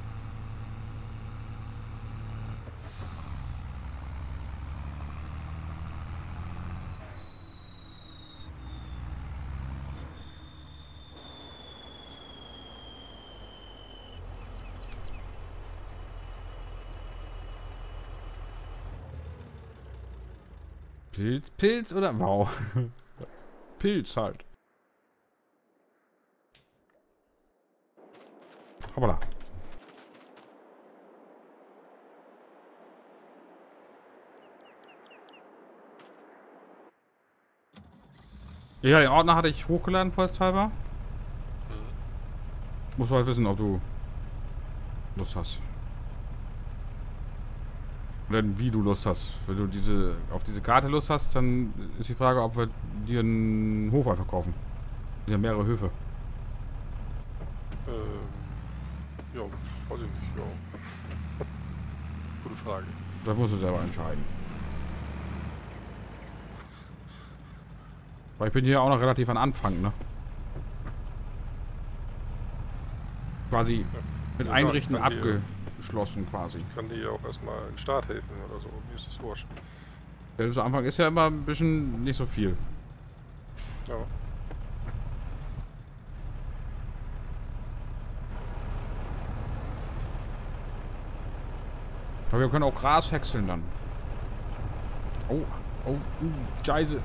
Pilz, Pilz oder? Wow. Pilz halt. Hoppala. Ja, den Ordner hatte ich hochgeladen, vollshalber. Mhm. Musst du halt wissen, ob du Lust hast. Oder wie du Lust hast. Wenn du diese auf diese Karte Lust hast, dann ist die Frage, ob wir dir einen Hof einfach kaufen. Es sind ja mehrere Höfe. Ähm, ja, weiß ich nicht, ja. Gute Frage. Das musst du selber entscheiden. Weil ich bin hier auch noch relativ an Anfang, ne? Quasi mit Ja, Einrichten kann abgeschlossen quasi. Kann dir ja auch erstmal in Start helfen oder so. Mir ist das wurscht. Der zu Anfang ist ja immer ein bisschen nicht so viel. Ja. Aber wir können auch Gras häckseln dann. Oh, oh, uh, Scheiße.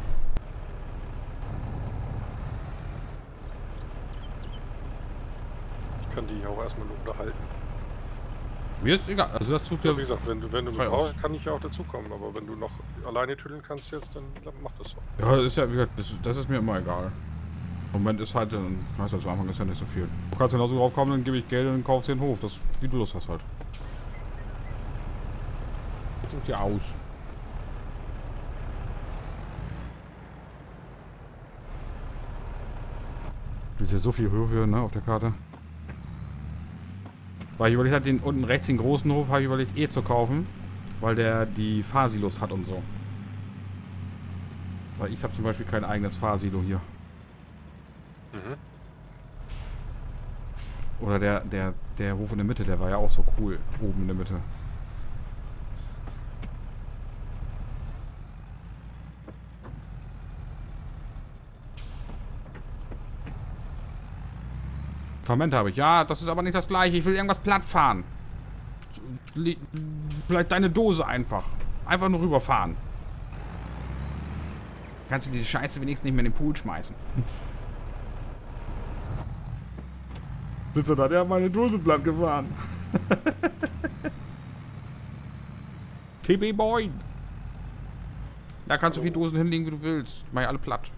Ich kann die auch erstmal unterhalten. Mir ist egal. Also das tut Ja, wie gesagt, wenn du, wenn du aus. brauchst, kann ich ja auch dazukommen. Aber wenn du noch alleine tüdeln kannst jetzt, dann, dann mach das so. Ja, das ist ja, wie gesagt, das, das ist mir immer egal. Im Moment ist halt, ähm, ich weiß ja, zu Anfang ist ja nicht so viel. Du kannst genauso drauf kommen, dann gebe ich Geld und kaufst dir einen Hof. Das, wie du Lust hast halt. Such dir aus. Du hast ja so viele Höfe, ne, auf der Karte. Weil ich überlegt hatte, den unten rechts den großen Hof, habe ich überlegt, eh zu kaufen. Weil der die Fahrsilos hat und so. Weil ich habe zum Beispiel kein eigenes Fahrsilo hier. Mhm. Oder der, der, der Hof in der Mitte, der war ja auch so cool. Oben in der Mitte. Ferment habe ich. Ja, das ist aber nicht das gleiche. Ich will irgendwas platt fahren. Le- Vielleicht deine Dose einfach. Einfach nur rüberfahren. Kannst du diese Scheiße wenigstens nicht mehr in den Pool schmeißen. Sitzt er da, der hat meine Dose platt gefahren. TB Boy. Da kannst du so viele Dosen hinlegen, wie du willst. Mach ich alle platt.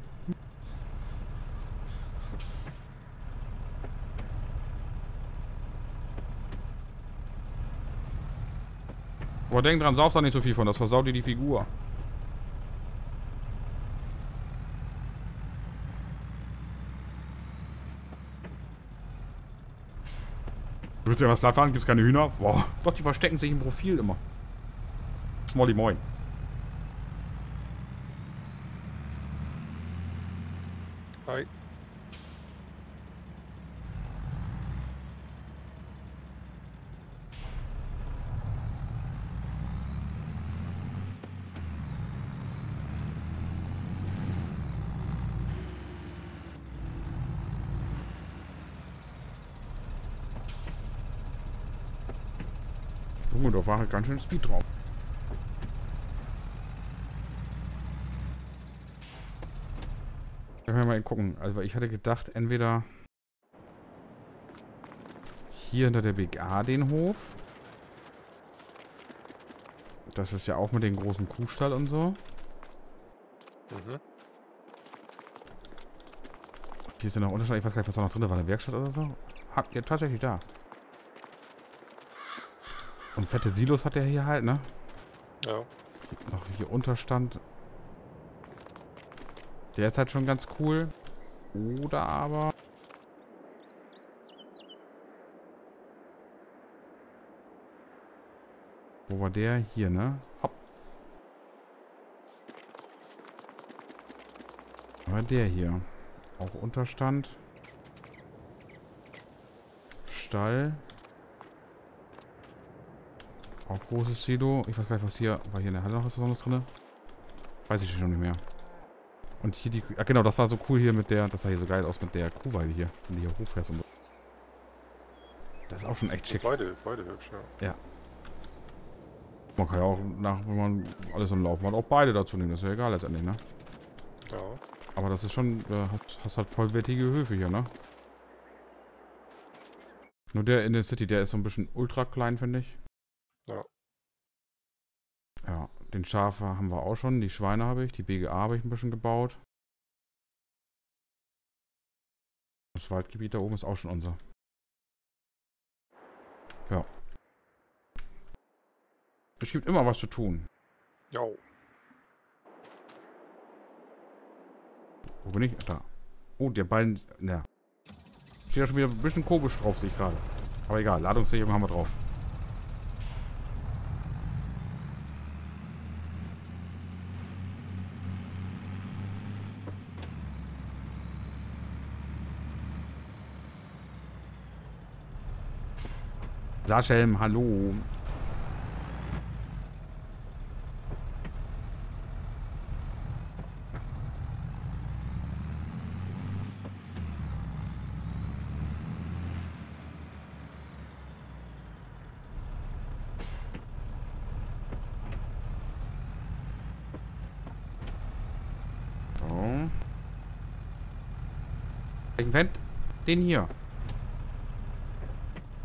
Aber denk dran, sauf da nicht so viel von, das versaut dir die Figur. Du willst ja was platt fahren? Gibt's keine Hühner? Boah, doch, die verstecken sich im Profil immer. Smolly moin. Hi. Junge, da war halt ganz schön Speed drauf. Können wir mal gucken. Also ich hatte gedacht, entweder hier hinter der Big A den Hof. Das ist ja auch mit dem großen Kuhstall und so. Mhm. Hier ist ja noch Unterschied. Ich weiß gar nicht, was da noch drin war. Eine Werkstatt oder so? Hat ja tatsächlich da. Und fette Silos hat der hier halt, ne? Ja. Noch hier Unterstand. Der ist halt schon ganz cool. Oder aber... Wo war der? Hier, ne? Hopp. War der hier. Auch Unterstand. Stall. Auch großes Silo. Ich weiß gar nicht, was hier... War hier in der Halle noch was Besonderes drin? Weiß ich schon nicht mehr. Und hier die... Ach genau, das war so cool hier mit der... Das sah hier so geil aus mit der Kuhweide hier. Wenn die hier hochfährst und so. Das ist auch schon echt schick. Beide, beide hübsch, ja. Man kann ja auch nach, wenn man alles am Laufen hat, auch beide dazu nehmen. Das ist ja egal letztendlich, ne? Ja. Aber das ist schon, äh, hast, hast halt vollwertige Höfe hier, ne? Nur der in der City, der ist so ein bisschen ultra klein, finde ich. Ja. Ja, den Schafe haben wir auch schon. Die Schweine habe ich. Die BGA habe ich ein bisschen gebaut. Das Waldgebiet da oben ist auch schon unser. Ja. Es gibt immer was zu tun. Ja. Wo bin ich? Da. Oh, der Ballen. Ja. Steht da schon wieder ein bisschen komisch drauf, sehe ich gerade. Aber egal, Ladungssicherung haben wir drauf. Saschelm, hallo. Welchen Fan? Den hier.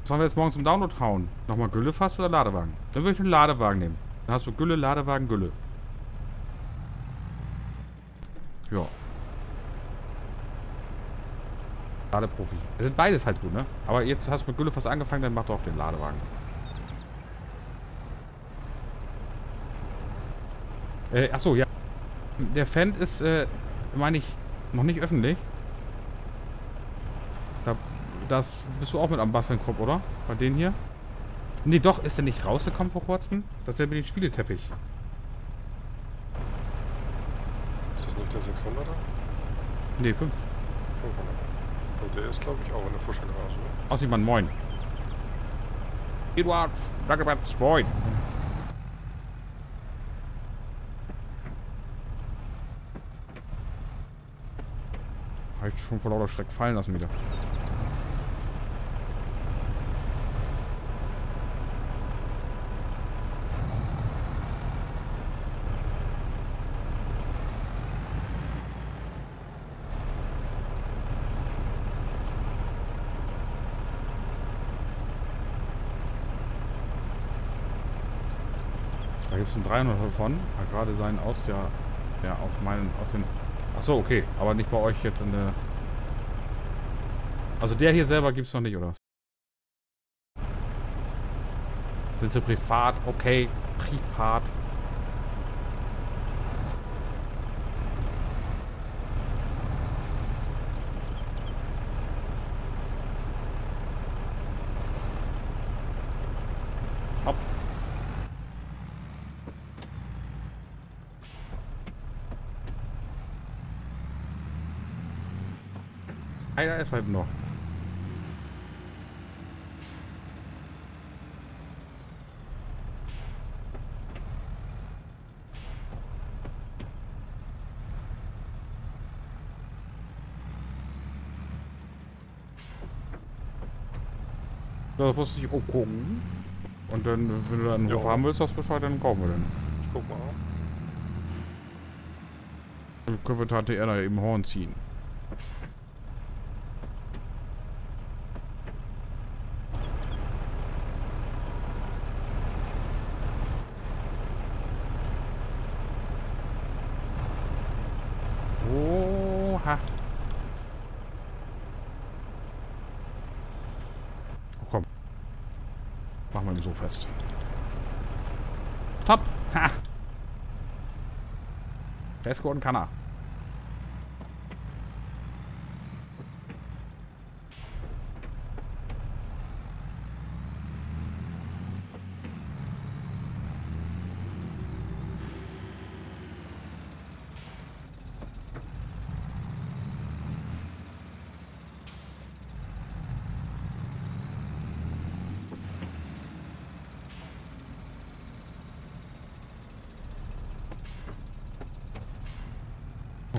Sollen wir jetzt morgen zum Download hauen? Nochmal Gülle fast oder Ladewagen? Dann würde ich einen Ladewagen nehmen. Dann hast du Gülle, Ladewagen, Gülle. Ja. Ladeprofi. Das sind beides halt gut, ne? Aber jetzt hast du mit Gülle fast angefangen, dann mach doch den Ladewagen. Äh, achso, ja. Der Fan ist, äh, meine ich, noch nicht öffentlich. Da, das bist du auch mit am Basteln, Krupp, oder? Bei denen hier? Nee, doch, ist der nicht rausgekommen vor kurzem? Das ist ja mit dem Spieleteppich. Ist das nicht der 600er? Nee, 5. 500. Und der ist, glaube ich, auch in der Fuschergarage. Ne? Aussiemand, moin. Eduard, Dagobert, moin. Habe ich schon vor lauter Schreck fallen lassen wieder. Einen 300 davon. Hat gerade seinen aus der, ja, auf meinen, aus den, ach so, okay, aber nicht bei euch jetzt in der, also der hier selber gibt es noch nicht, oder? Sind sie privat? Okay, privat. Ist halt noch. Das musst du dich auch gucken. Und dann, wenn du dann einen. Hof haben willst, sagst du Bescheid, dann kaufen wir den. Ich guck mal. Dann können wir Tante Erna eben Horn ziehen. Oha. Oh, komm. Machen wir ihn so fest. Top. Ha. Festgurten kann er.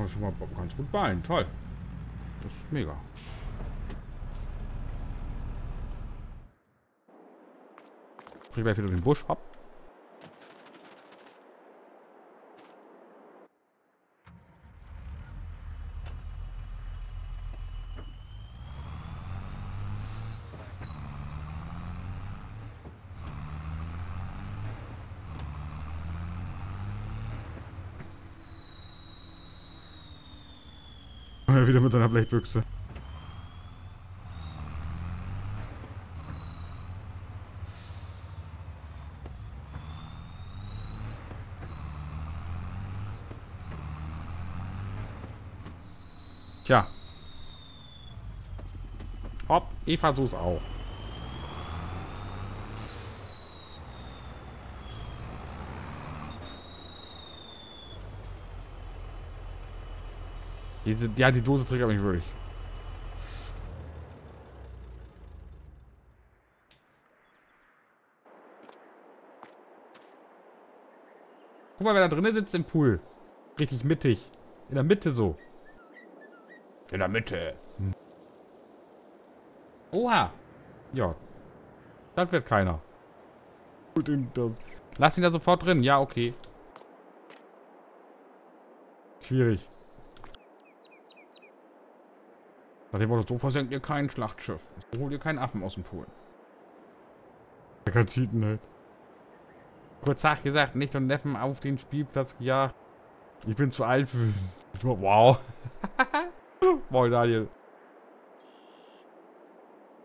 Oh, schon mal ganz gut Bein. Toll. Das ist mega. Bring gleich wieder den Busch. Hopp. Wieder mit seiner Blechbüchse. Tja. Hopp, ich versuch's auch. Diese, ja, die Dose triggert mich wirklich. Guck mal, wer da drinnen sitzt im Pool. Richtig mittig. In der Mitte so. In der Mitte. Hm. Oha. Ja. Das wird keiner. Lass ihn da sofort drin. Ja, okay. Schwierig. Nach dem Motto, so versenkt ihr kein Schlachtschiff. So holt ihr keinen Affen aus dem Pool. Der kann cheaten halt. Kurz gesagt, nicht und Neffen auf den Spielplatz gejagt. Ich bin zu alt für... Wow. Moin, Daniel.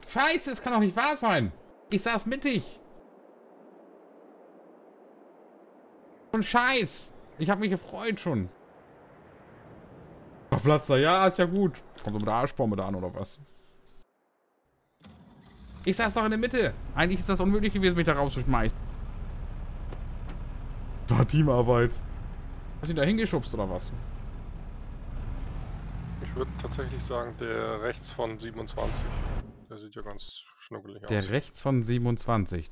Scheiße, es kann doch nicht wahr sein. Ich saß mittig. Und Scheiß. Ich habe mich gefreut schon. Auf Platz da, ja, ist ja gut. Kommt so mit der Arschbombe an, oder was? Ich saß doch in der Mitte. Eigentlich ist das unmöglich gewesen, mich da rauszuschmeißen. War Teamarbeit. Hast du ihn da hingeschubst, oder was? Ich würde tatsächlich sagen, der rechts von 27. Der sieht ja ganz schnuckelig aus. Der rechts von 27.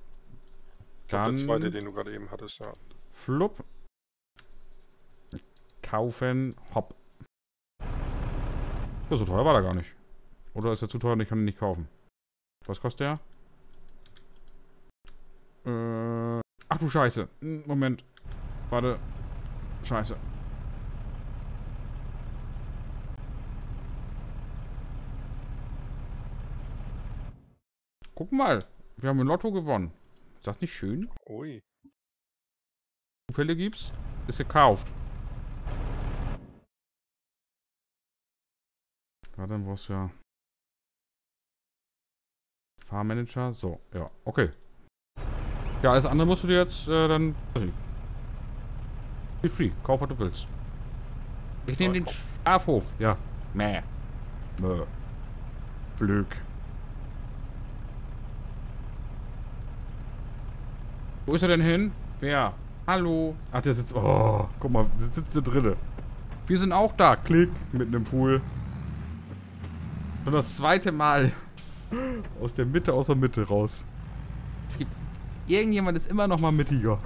Dann der zweite, den du gerade eben hattest, ja. Flupp. Kaufen, hopp. Ja, so teuer war der gar nicht. Oder ist er zu teuer und ich kann ihn nicht kaufen? Was kostet der? Äh, ach du Scheiße. Hm, Moment. Warte. Scheiße. Guck mal. Wir haben ein Lotto gewonnen. Ist das nicht schön? Ui. Zufälle gibt's? Ist gekauft. Ja, dann brauchst du ja... Fahrmanager. So, ja, okay. Ja, alles andere musst du dir jetzt äh, dann... Be free. Kauf, was du willst. Ich nehme den Schafhof. Ja. Mäh. Mö. Blöck. Wo ist er denn hin? Wer? Hallo? Ach, der sitzt... Oh, guck mal, der sitzt da drinne. Wir sind auch da. Klick. Mitten im Pool. Und das zweite Mal aus der Mitte, aus der Mitte raus. Es gibt... Irgendjemand ist immer noch mal mittiger.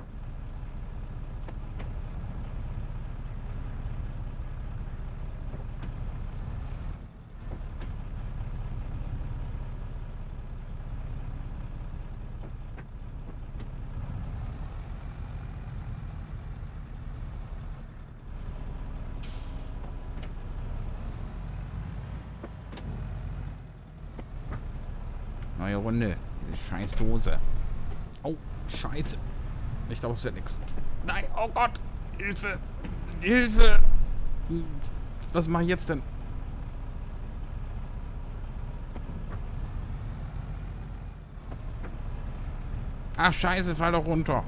Runde. Diese scheiß Dose. Oh, scheiße. Ich glaube, es wird nichts. Nein, oh Gott. Hilfe. Hilfe. Was mache ich jetzt denn? Ach, scheiße, fall doch runter.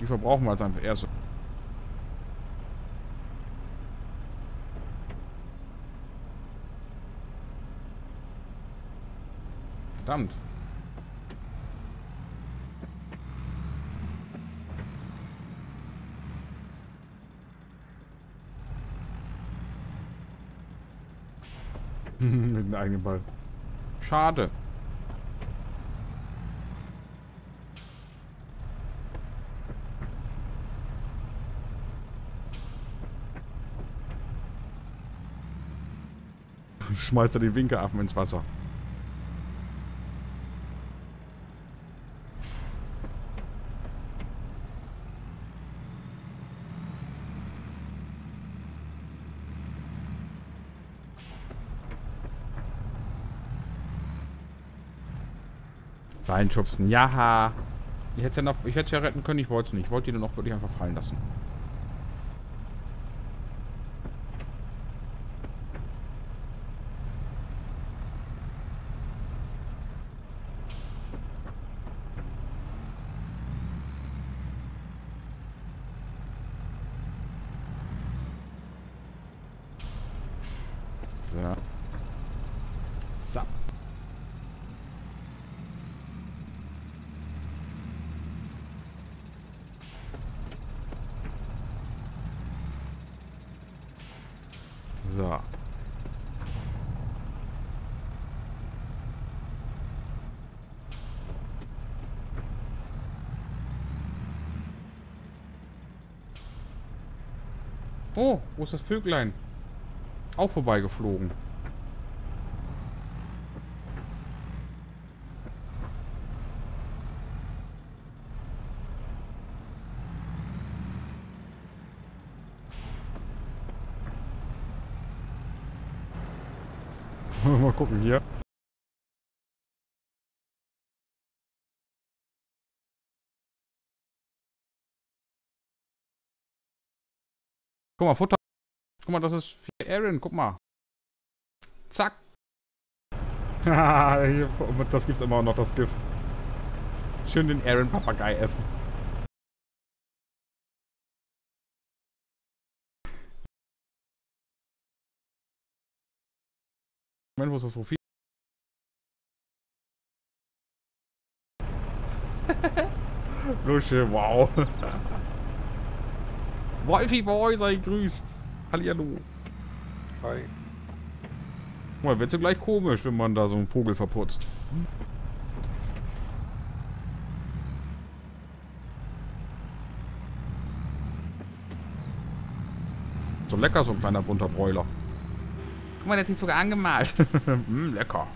Die verbrauchen wir als einfach erst. Verdammt. Mit dem eigenen Ball. Schade. Schmeißt er den Winkeraffen ins Wasser. Reinschubsen. Ja. Ich hätte ja noch, es ja retten können, ich wollte es nicht. Ich wollte ihn noch wirklich einfach fallen lassen. So. So. So. Oh, wo ist das Vöglein? Auch vorbeigeflogen. Mal gucken hier. Guck mal, Futter. Guck mal, das ist für Aaron. Guck mal. Zack. Das gibt's immer noch, das Gift. Schön den Aaron Papagei essen. Moment, wo ist das Profil? Lusche, wow. Wolfie Boy, sei grüßt. Hallihallo. Hi. Mal, wird's ja gleich komisch, wenn man da so einen Vogel verputzt. So lecker, so ein kleiner bunter Bräuler. Guck mal, der hat sich sogar angemalt. mm, lecker.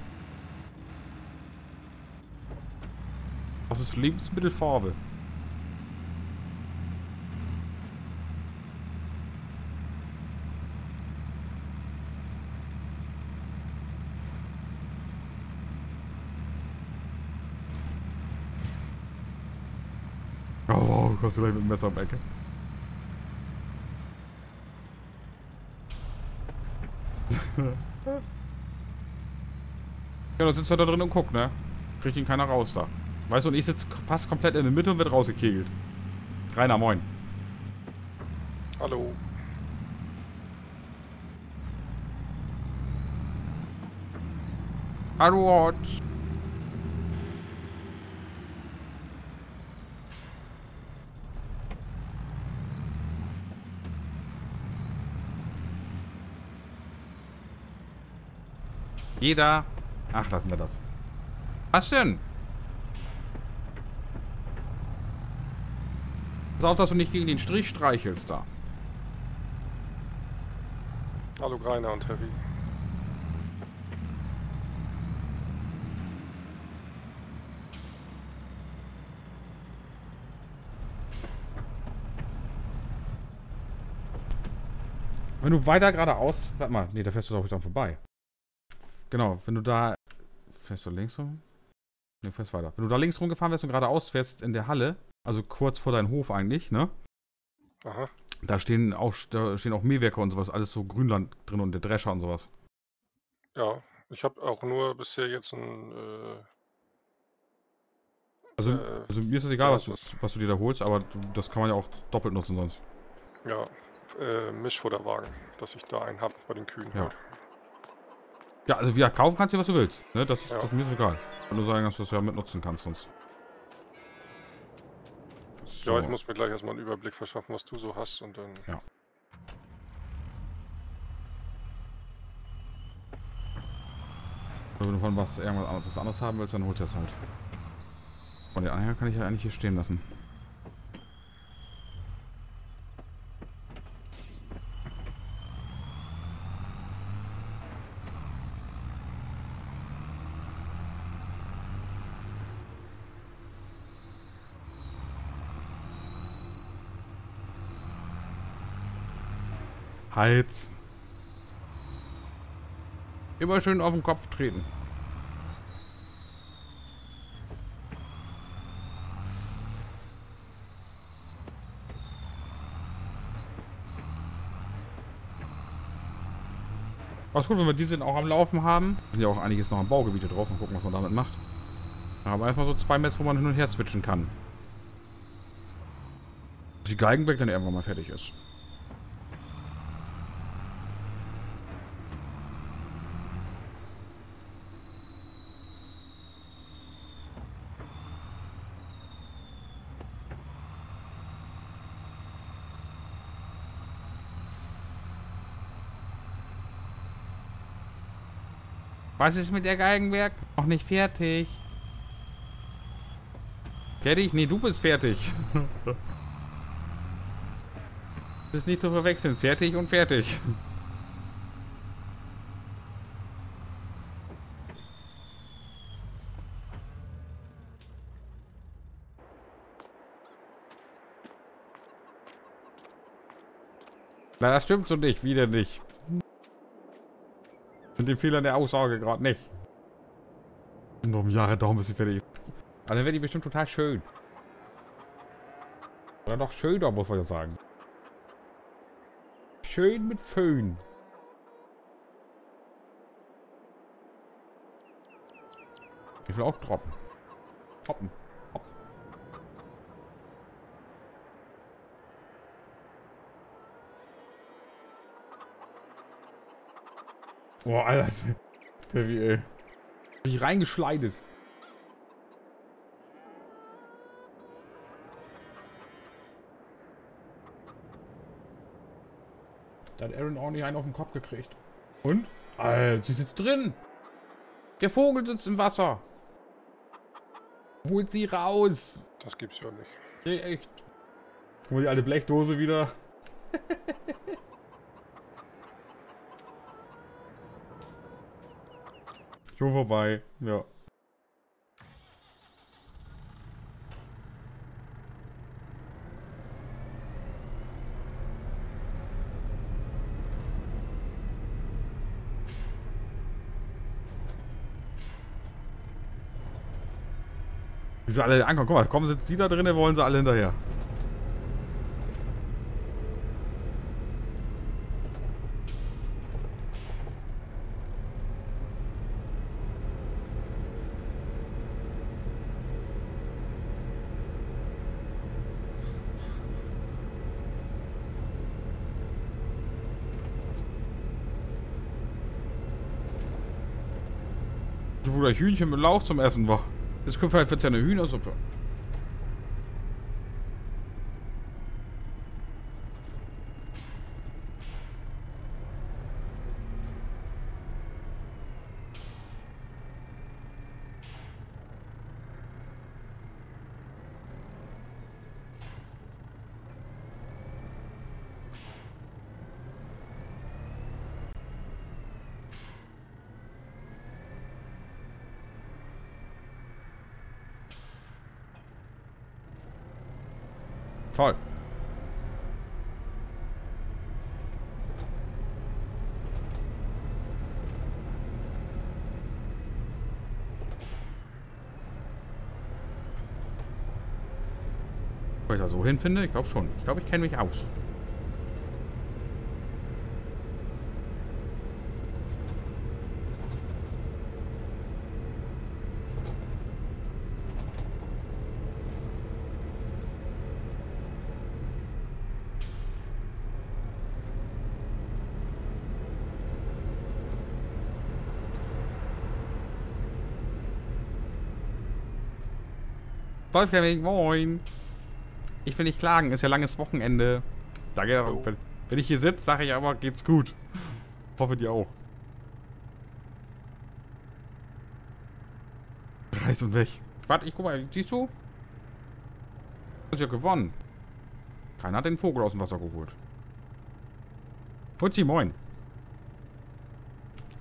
Das ist Lebensmittelfarbe. Oh wow, kommst du gleich mit dem Messer am Ecke. ja, dann sitzt er da drin und guckt, ne? Kriegt ihn keiner raus da. Weißt du, und ich sitze fast komplett in der Mitte und wird rausgekegelt. Rainer, moin. Hallo. Hallo, Hot. Jeder. Ach, lassen wir das. Was denn? Pass auf, dass du nicht gegen den Strich streichelst da. Hallo Greiner und Heavy. Wenn du weiter geradeaus. Warte mal, nee, da fährst du doch dann vorbei. Genau, wenn du da. Fährst du links rum? Nee, fährst weiter. Wenn du da links rumgefahren wärst und geradeaus fährst in der Halle, also kurz vor deinem Hof eigentlich, ne? Aha. Da stehen auch, da stehen auch Mähwerke und sowas, alles so Grünland drin und der Drescher und sowas. Ja, ich habe auch nur bisher jetzt ein, äh, Also, Äh, also mir ist es egal, ja, was, du, was du dir da holst, aber du, das kann man ja auch doppelt nutzen sonst. ja, äh, Mischfutterwagen, dass ich da einen habe bei den Kühen. Ja. halt. Ja, also ja, kaufen kannst du, was du willst. Ne? Das, ist, Ja. das mir ist egal. Wenn du sagen, dass du das ja mit nutzen kannst sonst. So. Ja, ich muss mir gleich erstmal einen Überblick verschaffen, was du so hast und dann. Ja. Wenn du von was irgendwas was anderes haben willst, dann holst du das halt. Und den Anhänger kann ich ja eigentlich hier stehen lassen. Heiz. Immer schön auf den Kopf treten. Was gut, wenn wir die sind auch am Laufen haben. Sind ja auch einiges noch am Baugebiete drauf. Mal gucken, was man damit macht. Aber einfach so zwei Mess, wo man hin und her switchen kann. Bis die Geigenberg dann irgendwann mal fertig ist. Was ist mit der Geigenberg? Noch nicht fertig. Fertig? Nee, du bist fertig. das ist nicht zu verwechseln. Fertig und fertig. Na, das stimmt so nicht. Wieder nicht. Mit dem Fehler der Aussage gerade nicht. Noch um Jahre dauern, bis sie fertig ist. Aber dann wird die bestimmt total schön. Oder noch schöner, muss man ja sagen. Schön mit Föhn. Ich will auch droppen. Hoppen. Hoppen. Boah, Alter. Der wie, ey. Mich reingeschleidet. Da hat Aaron ordentlich einen auf den Kopf gekriegt. Und? Alter, sie sitzt drin. Der Vogel sitzt im Wasser. Holt sie raus. Das gibt's ja nicht. Nee, echt. Hol die alte Blechdose wieder. Schon vorbei, ja. Wie sie alle ankommen. Guck mal, kommen sitzt die da drin, wollen sie alle hinterher. Wo da Hühnchen mit Lauch zum Essen war. Jetzt kommt vielleicht wird's ja eine Hühnersuppe. wohin finde? Ich glaube schon. Ich glaube, ich kenne mich aus. Wolfgang, moin. Ich will nicht klagen, ist ja langes Wochenende. Danke, Hallo. wenn, wenn ich hier sitze, sage ich aber, geht's gut. Hoffe dir auch. Reiß und weg. Warte, ich guck mal, siehst du? Hast ja gewonnen. Keiner hat den Vogel aus dem Wasser geholt. Putzi, moin.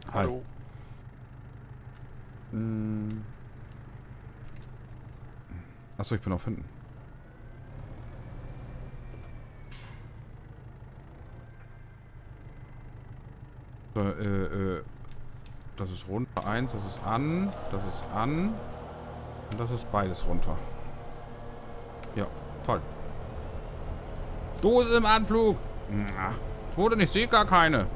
Hi. Hallo. Mm. Achso, ich bin auf hinten. Äh, äh. Das ist runter. Eins, das ist an. Das ist an. Und das ist beides runter. Ja, toll. Dose im Anflug. Ich wurde nicht, sehe gar keine.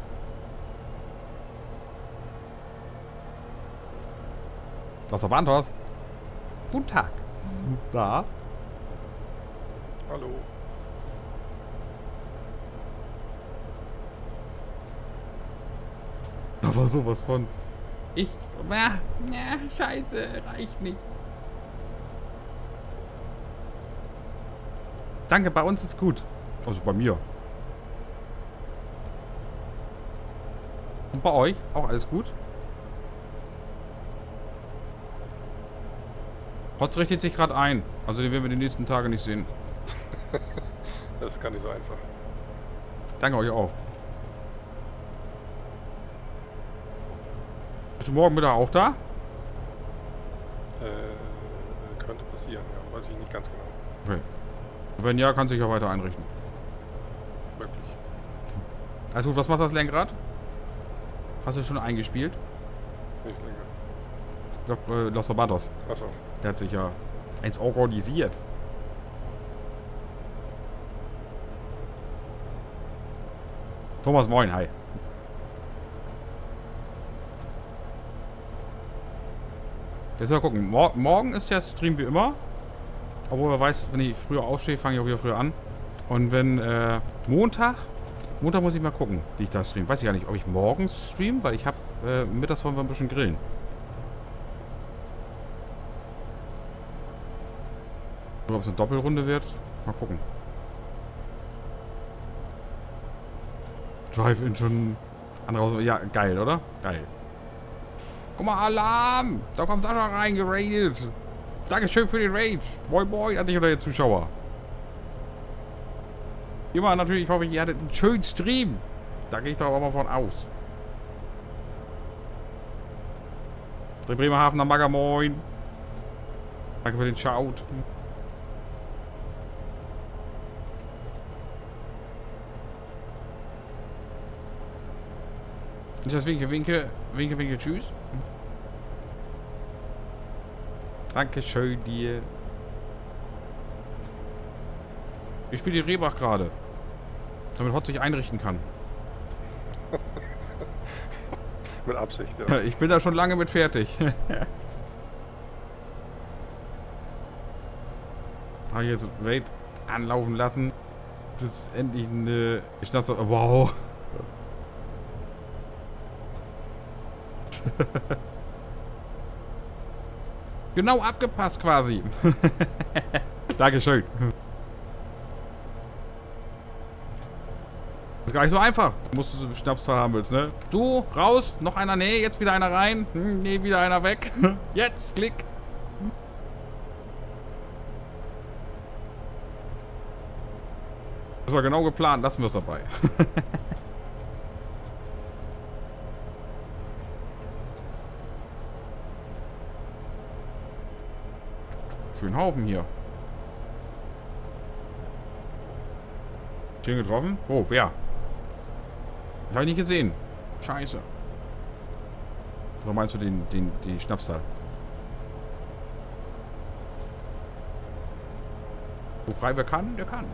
Was war Bantos? Guten Tag. Da. Hallo. War sowas von. Ich. Na, na, scheiße, reicht nicht. Danke, bei uns ist gut. Also bei mir. Und bei euch? Auch alles gut? Hotz richtet sich gerade ein. Also den werden wir die nächsten Tage nicht sehen. Das ist gar nicht so einfach. Danke euch auch. Bist du morgen Mittag auch da? Äh, könnte passieren, ja. Weiß ich nicht ganz genau. Okay. Wenn ja, kannst du dich auch weiter einrichten. Möglich. Also gut, was macht das Lenkrad? Hast du schon eingespielt? Nicht länger. Ich glaube, äh, Los Sabatos. Achso. Der hat sich ja eins organisiert. Thomas, moin, hi. Jetzt mal gucken. Mor morgen ist ja Stream wie immer. Obwohl wer weiß, wenn ich früher aufstehe, fange ich auch wieder früher an. Und wenn äh, Montag, Montag muss ich mal gucken, wie ich da stream. Weiß ich gar nicht, ob ich morgens stream, weil ich habe äh, mittags wollen wir ein bisschen grillen. Oder ob es eine Doppelrunde wird. Mal gucken. Drive-In schon andere. Ja, geil, oder? Geil. Guck mal, Alarm! Da kommt Sascha rein, geradet. Dankeschön für den Raid. Moin, moin an dich oder ihr Zuschauer. Immer natürlich, ich hoffe, ihr hattet einen schönen Stream. Da gehe ich doch auch mal von aus. Der Bremerhavener Magger, moin. Danke für den Shout. Ist das Winke, Winke, Winke, Winke, tschüss. Dankeschön dir. Ich spiele die Rehbach gerade. Damit Hot sich einrichten kann. Mit Absicht, ja. Ich bin da schon lange mit fertig. Habe ich jetzt Raid anlaufen lassen. Bis endlich eine Schnapsel. Wow. genau abgepasst quasi. Dankeschön. ist gar nicht so einfach. Du musst du Schnapszahl haben willst, ne? Du, raus, noch einer, nee, jetzt wieder einer rein. Hm, nee, wieder einer weg. Jetzt, klick. Das war genau geplant, lassen wir es dabei. Haufen hier. Schön getroffen? Oh, wer? Das habe ich nicht gesehen. Scheiße. Oder meinst du den, den, die Schnapszahl? So frei wer kann, der kann.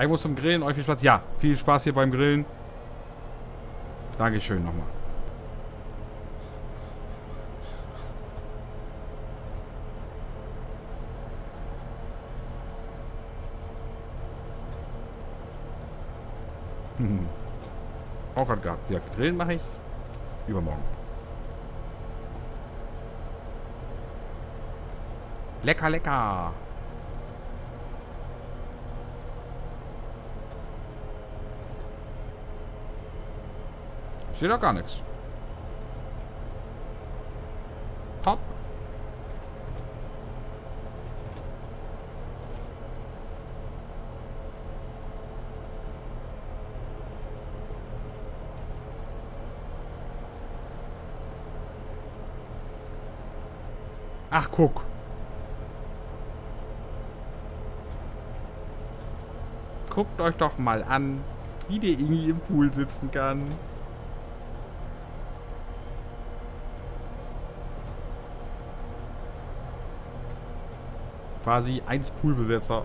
Ich muss zum Grillen. Euch viel Spaß. Ja, viel Spaß hier beim Grillen. Dankeschön nochmal. Hm. Auch gerade gehabt. Ja, Grillen mache ich übermorgen. Lecker, lecker. Steht da gar nichts. Ach, guck. Guckt euch doch mal an, wie der Ingi im Pool sitzen kann. Quasi eins Poolbesetzer.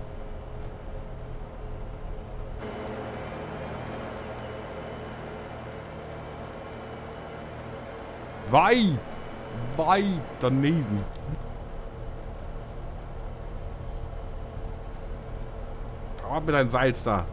Weit! Weit daneben. Hau ab mit deinem Salz da.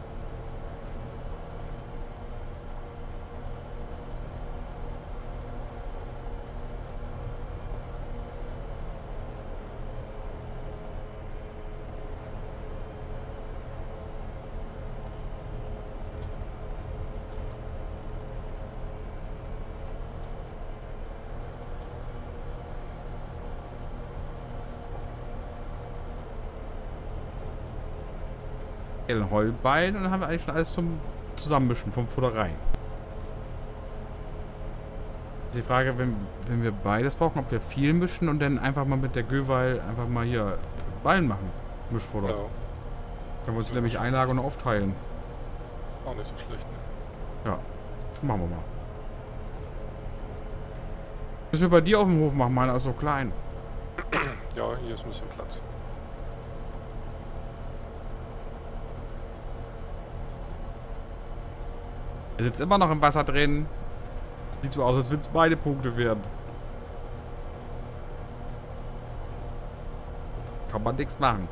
Den Heulbein und dann haben wir eigentlich schon alles zum Zusammenmischen vom Futter rein. Die Frage, wenn, wenn wir beides brauchen, ob wir viel mischen und dann einfach mal mit der Göweil einfach mal hier Ballen machen. Mischfutter. Ja, Können wir uns nämlich einlagern und aufteilen. auch nicht so schlecht, ne? Ja, machen wir mal. Was wir bei dir auf dem Hof machen, meiner ist so klein. Ja, hier ist ein bisschen Platz. Er sitzt immer noch im Wasser drin. Sieht so aus, als wenn es beide Punkte werden. Kann man nichts machen.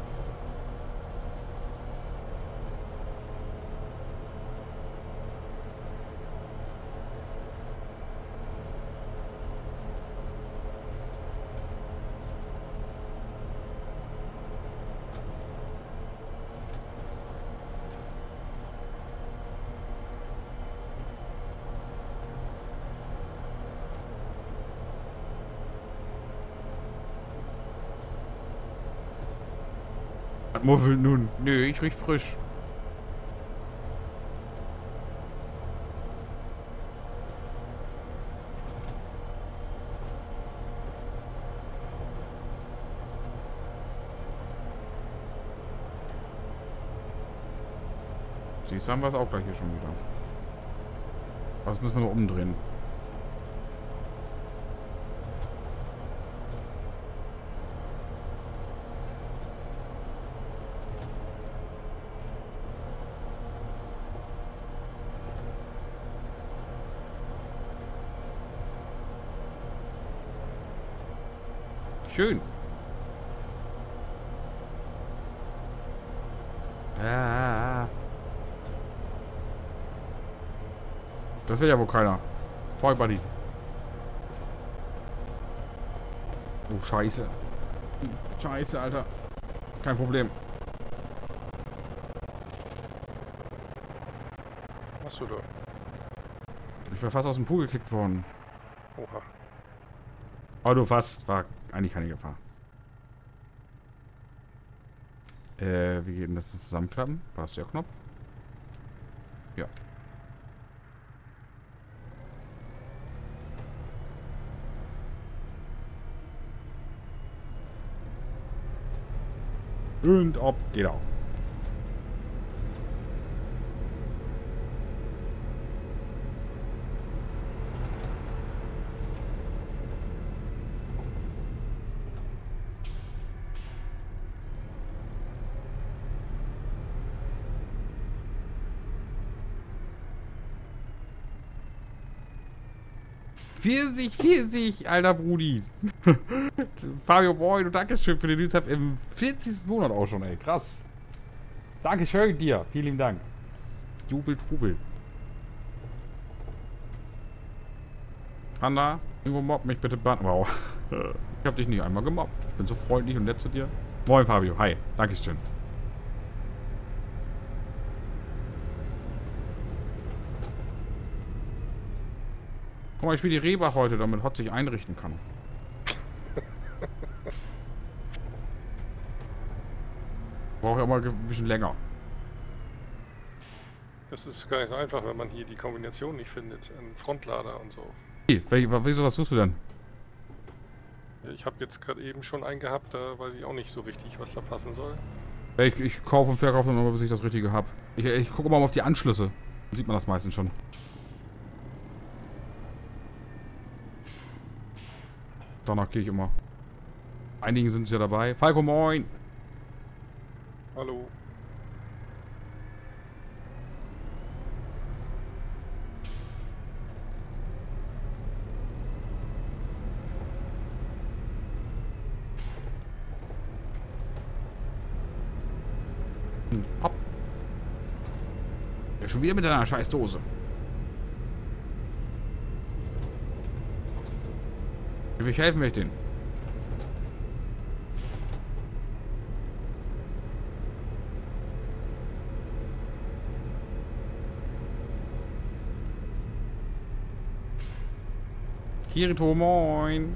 Was muffelt nun? Nö, ich riech frisch. Siehst du, haben wir es auch gleich hier schon wieder. Was müssen wir noch umdrehen? Schön. Ja. Das will ja wohl keiner. Boy, Buddy. Oh, scheiße. Scheiße, Alter. Kein Problem. Was du da? Ich wäre fast aus dem Pool gekickt worden. Oha. Du fast. War eigentlich keine Gefahr. Äh, wie geht denn das zusammenklappen? War das der Knopf? Ja. Und ob, geht auch. Pfirsich, Pfirsich, alter Brudi. Fabio Boy, du Dankeschön für den Newstab im 40. Monat auch schon, ey. Krass. Dankeschön dir. Vielen Dank. Jubel, Trubel. Panda, Irgendwo mobb mich bitte. Wow. Ich hab dich nicht einmal gemobbt. Ich bin so freundlich und nett zu dir. Moin Fabio. Hi. Dankeschön. Guck mal, ich spiele die Reba heute, damit Hot sich einrichten kann. Brauche ich auch mal ein bisschen länger. Das ist gar nicht so einfach, wenn man hier die Kombination nicht findet. Ein Frontlader und so. Hey, wieso, was suchst du denn? Ich habe jetzt gerade eben schon einen gehabt, da weiß ich auch nicht so richtig, was da passen soll. Ich, ich kaufe und verkaufe dann immer, bis ich das Richtige habe. Ich, ich gucke mal auf die Anschlüsse. Dann sieht man das meistens schon. Danach gehe ich immer. Einigen sind es ja dabei. Falco, moin! Hallo. Hopp. Ja, schon wieder mit deiner scheiß Dose. Wie viel helfen wir denn? Kirito, moin.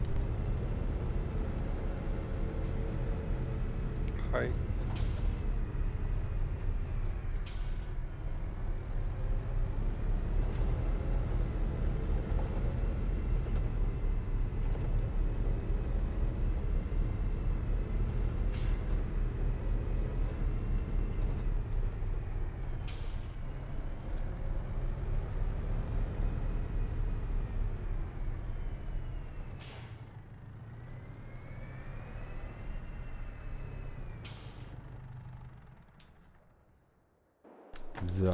So.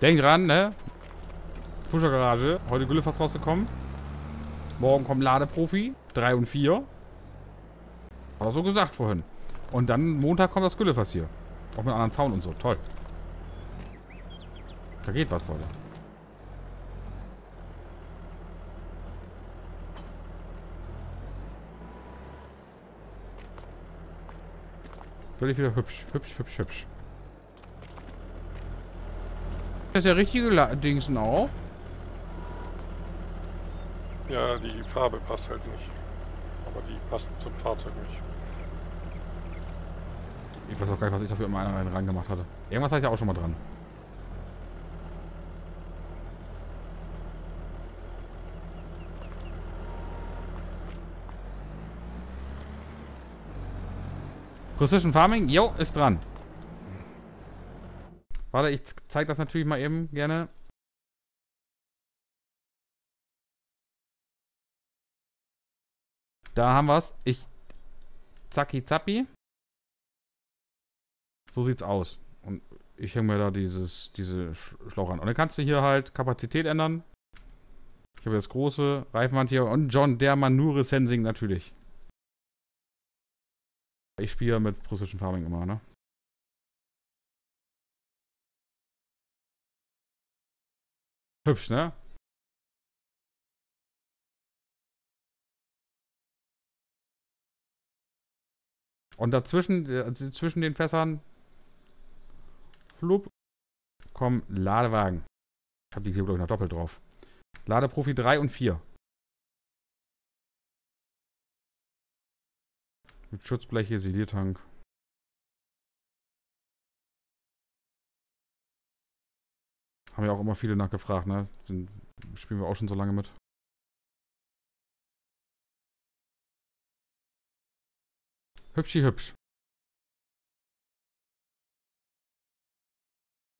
Denk dran, ne? Fuscher Garage. Heute Güllefass rausgekommen. Morgen kommt Ladeprofi. 3 und 4. Hat er so gesagt vorhin. Und dann Montag kommt das Güllefass hier. Auch mit einem anderen Zaun und so. Toll. Da geht was, Leute. Völlig wieder hübsch. Hübsch, hübsch, hübsch. Das ist ja richtige La Dingsen auch. Ja, die Farbe passt halt nicht. Aber die passt zum Fahrzeug nicht. Ich weiß auch gar nicht, was ich dafür immer einen rein gemacht hatte. Irgendwas hatte ich ja auch schon mal dran. Precision Farming, jo, ist dran. Warte, ich zeige das natürlich mal eben gerne. Da haben wir es. Ich zacki zappi. So sieht's aus. Und ich hänge mir da dieses, diese Schlauch an. Und dann kannst du hier halt Kapazität ändern. Ich habe das große Reifenwand hier und John der Manure Sensing natürlich. Ich spiele ja mit Precision Farming immer, ne? Hübsch, ne? Und dazwischen, also zwischen den Fässern, flup, kommen Ladewagen. Ich habe die hier, glaube ich, noch doppelt drauf. Ladeprofi 3 und 4. Mit Schutzbleche, Siliertank. Haben ja auch immer viele nachgefragt, ne? Den spielen wir auch schon so lange mit. Hübschi hübsch.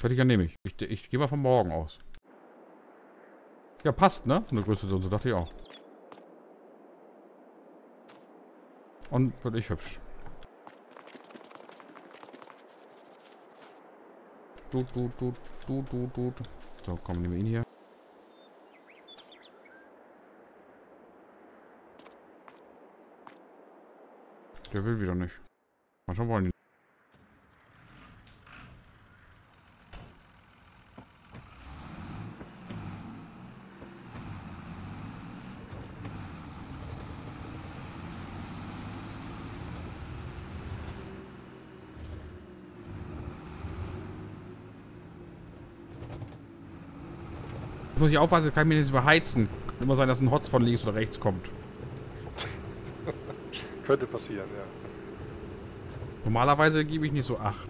Fertiger nehme ich. Ich, ich gehe mal von morgen aus. Ja, passt, ne? So eine Größe so, so dachte ich auch. Und wirklich hübsch. Du, du, du, du, du, du. So, komm, nehmen wir ihn hier. Der will wieder nicht. Schon wollen. Muss ich aufpassen, kann ich mir nicht überheizen. Kann immer sein, dass ein Hotz von links oder rechts kommt. Könnte passieren, ja. Normalerweise gebe ich nicht so Acht.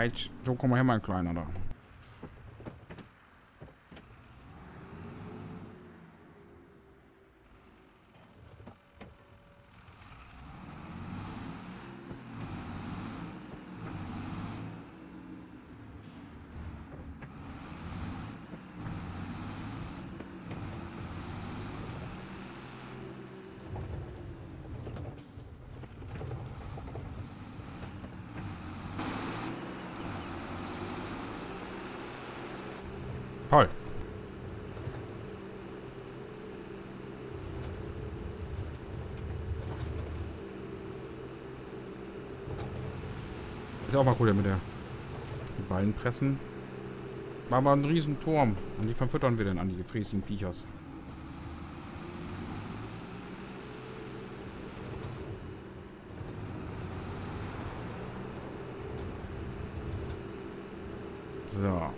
Halt, so komm mal her, mein Kleiner da. Toll. Ist auch mal cool, mit der die Ballen pressen. War aber ein riesen Turm. Und die verfüttern wir denn an die gefräßigen Viechers. So.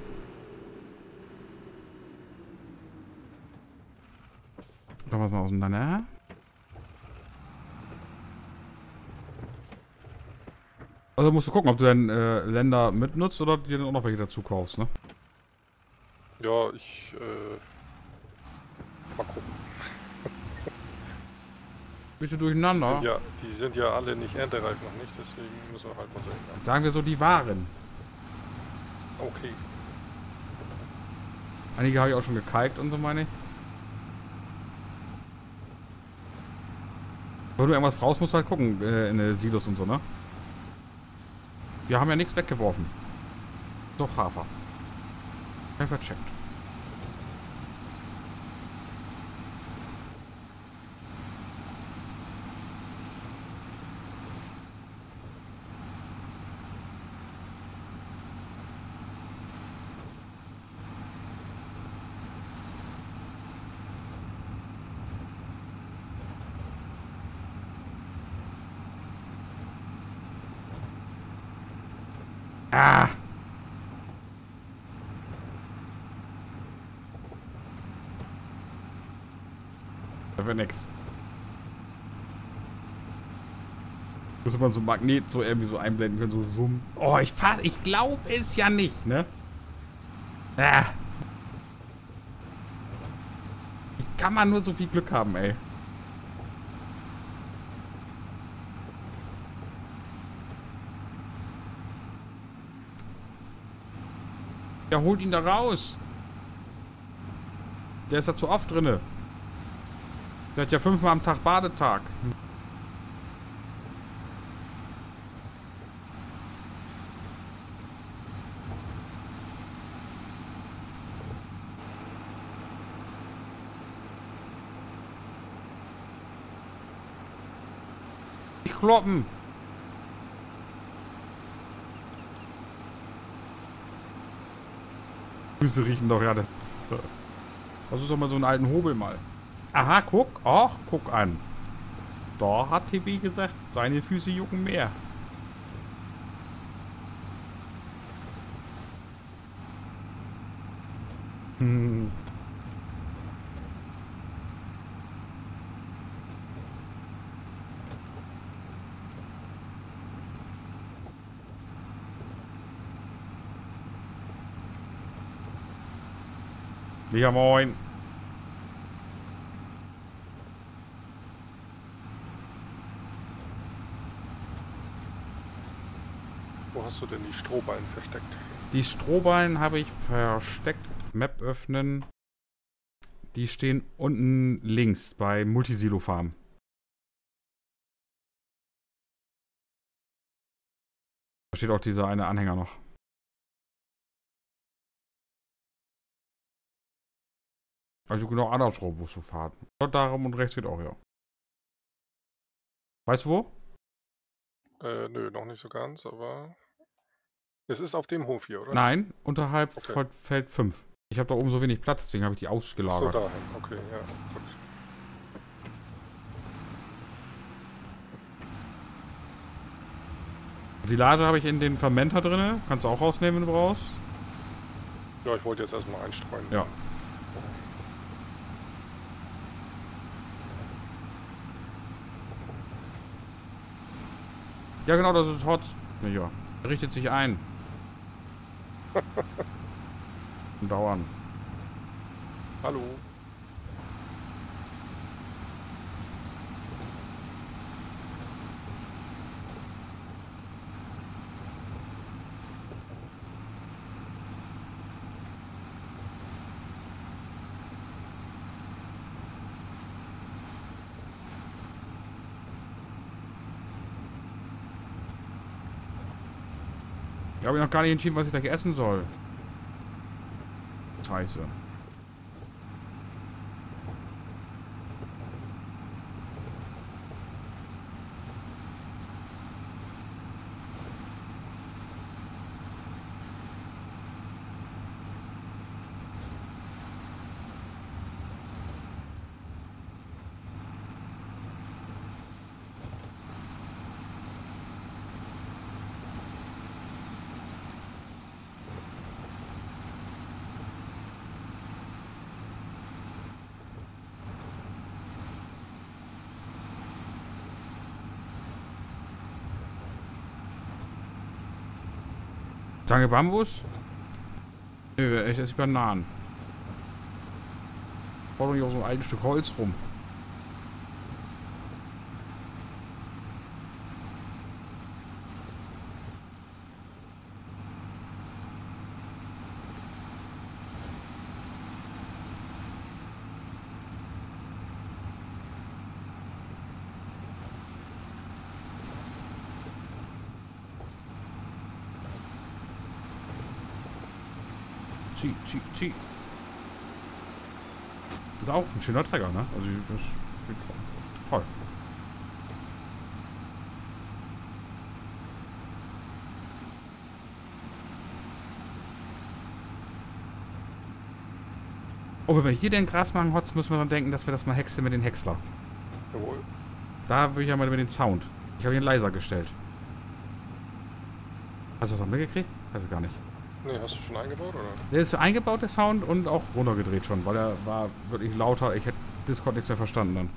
Noch was mal auseinander. Also musst du gucken, ob du deine äh, Länder mitnutzt oder dir dann auch noch welche dazu kaufst, ne? Ja, ich, äh, mal gucken. Die durcheinander? sind, ja, die sind ja alle nicht erntereif noch nicht, deswegen müssen wir halt mal sehen. Sagen wir so, die waren. Okay. Einige habe ich auch schon gekalkt und so meine ich. Wenn du irgendwas brauchst, musst du halt gucken, äh, in Silos und so, ne? Wir haben ja nichts weggeworfen. Doch Hafer. Einfach checkt. Ah! Wird nix. Muss man so ein Magnet so irgendwie so einblenden können, so summen. Oh, ich fass, ich glaube es ja nicht, ne? Ah. Wie kann man nur so viel Glück haben, ey? Ja, holt ihn da raus. Der ist da zu oft drinne. Der hat ja fünfmal am Tag Badetag. Die kloppen. Füße riechen doch ja. Das ist doch mal so einen alten Hobel mal. Aha, guck. Ach, guck an. Da hat TB gesagt, seine Füße jucken mehr. Hm. Ja, moin. Wo hast du denn die Strohballen versteckt? Die Strohballen habe ich versteckt. Map öffnen. Die stehen unten links bei Multisilo Farm. Da steht auch dieser eine Anhänger noch. Also genau andersrum musst du fahren. Dort darum und rechts geht auch, ja. Weißt du wo? Äh, nö, noch nicht so ganz, aber. Es ist auf dem Hof hier, oder? Nein, unterhalb Okay. von Feld 5. Ich habe da oben so wenig Platz, deswegen habe ich die so ausgelagert. dahin. Okay, ja, gut. Silage habe ich in den Fermenter drin. Kannst du auch rausnehmen, wenn du brauchst. Ja, ich wollte jetzt erstmal einstreuen. Ja. Ja, genau, das ist Hot. Ja, richtet sich ein. Dauern. Hallo. Ich habe noch gar nicht entschieden, was ich gleich essen soll. Scheiße. Danke Bambus? Nö, ich esse Bananen. Brauche doch nicht auf so einem alten Stück Holz rum. Ist auch ein schöner Träger, ne? Also das sieht schon toll. Oh, wenn wir hier den Gras machen, Hotz, müssen wir dann denken, dass wir das mal häckseln mit den Häcksler. Jawohl. Da würde ich ja mal mit den Sound. Ich habe ihn leiser gestellt. Hast du das noch mitgekriegt? Weiß ich gar nicht. Nee, hast du schon eingebaut, oder? Der ist eingebaut, der Sound, und auch runtergedreht schon, weil er war wirklich lauter. Ich hätte Discord nichts mehr verstanden dann.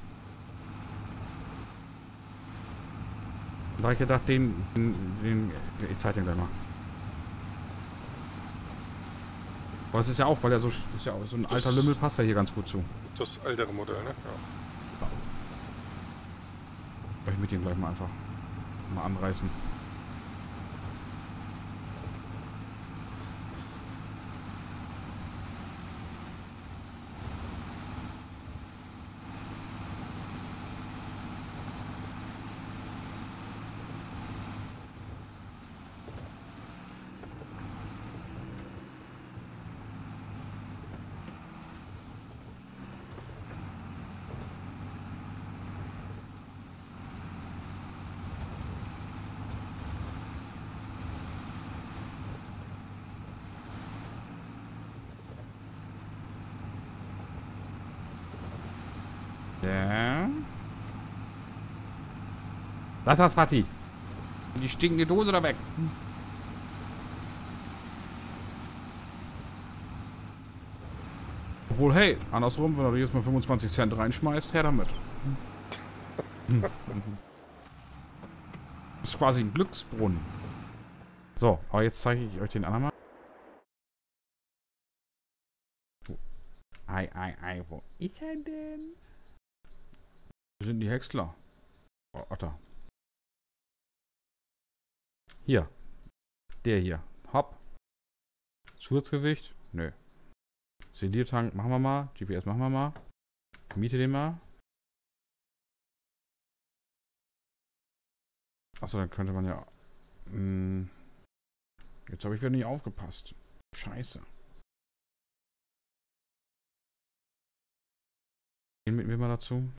Und da habe ich gedacht, den, den, den ich zeige den gleich mal. Aber es ist ja auch, weil er so, das ist ja auch so ein alter Das- Lümmel passt ja hier ganz gut zu. Das ältere Modell, ne? Ja. Ich mit ihm gleich mal einfach mal anreißen. Ja. Lass das, Fatih. Die stinkende Dose da weg. Obwohl, hey, andersrum, wenn er jetzt mal 25 Cent reinschmeißt, her damit. Das ist quasi ein Glücksbrunnen. So, aber jetzt zeige ich euch den anderen mal. Ei, ei, ei, wo ist er denn? Wo sind die Häcksler? Oh, ach da. Hier. Der hier. Hopp. Zusatzgewicht? Nö. Siliertank machen wir mal. GPS machen wir mal. Miete den mal. Achso, dann könnte man ja. Mh, jetzt habe ich wieder nicht aufgepasst. Scheiße. Gehen mit mir mal dazu.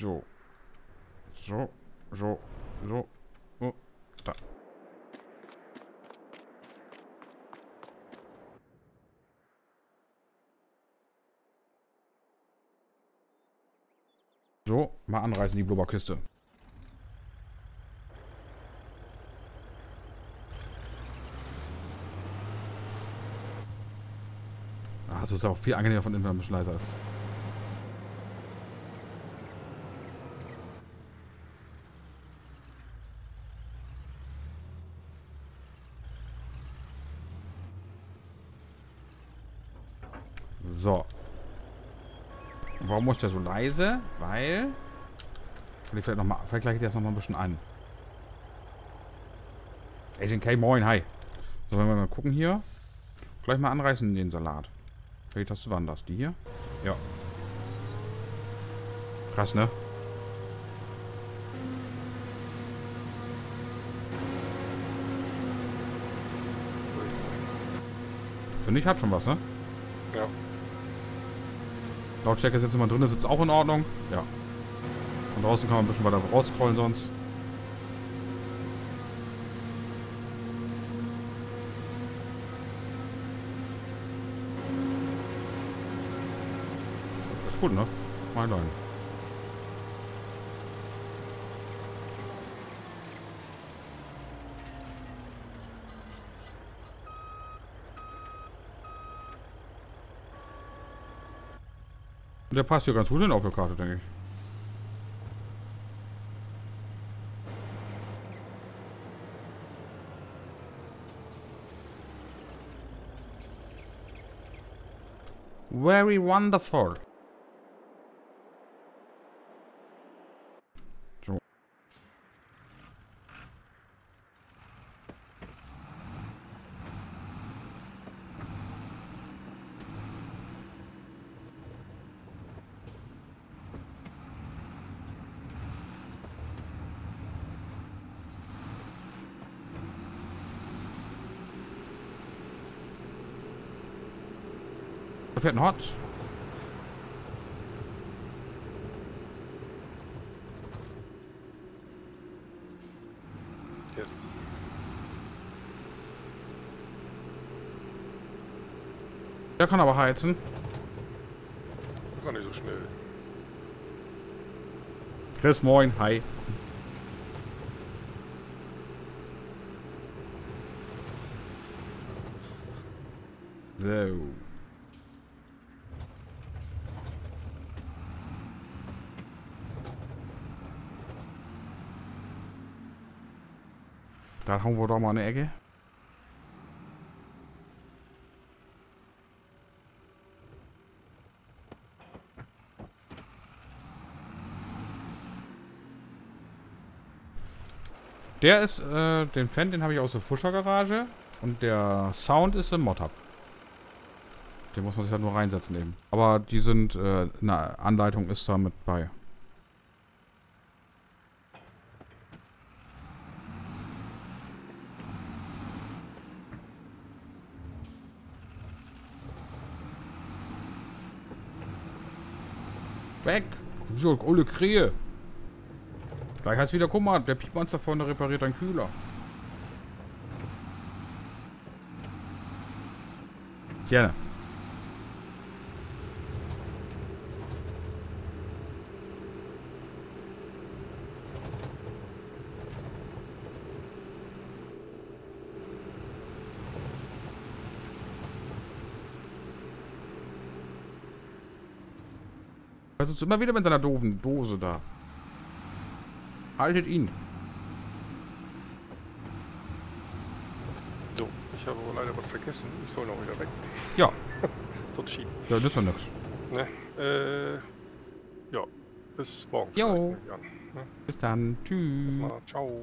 So. So. So. So. Oh. Da. So, mal anreißen die Blubberkiste. Also ist auch viel angenehmer von innen, wenn ein bisschen leiser ist. So. Warum muss der so leise? Weil... Vielleicht, noch mal, vielleicht gleich das nochmal ein bisschen an. Agent K, moin, hi. So, wenn wir mal gucken hier. Gleich mal anreißen den Salat. Welche Taste waren das? Die hier? Ja. Krass, ne? Finde ich, hat schon was, ne? Ja. Lautstärke ist jetzt immer drin, ist jetzt auch in Ordnung. Ja. Von draußen kann man ein bisschen weiter rausscrollen sonst. Ist gut, ne? Mein Lein. Der passt hier ganz gut hin auf der Karte, denke ich. Very wonderful. Ein Hot. Yes. Der kann aber heizen. Gar nicht so schnell. Chris, moin. Hi. So. Hauen wir doch mal eine Ecke. Der ist, äh, den Fan, den habe ich aus der Fuscher Garage. Und der Sound ist im Mod-Hub. Den muss man sich halt nur reinsetzen eben. Aber die sind, äh, eine Anleitung ist da mit bei. Weg! So, olle Krähe! Gleich heißt wieder, guck mal, der Piepmonster vorne repariert einen Kühler. Gerne. Was ist immer wieder mit seiner doofen Dose da? Haltet ihn. So, ich habe wohl leider was vergessen. Ich soll noch wieder weg. Ja, So cheat. ja das ist ja nix. Ne? Äh. Ja. Bis morgen. Jo. Ne? Bis dann. Tschüss. Mal, ciao.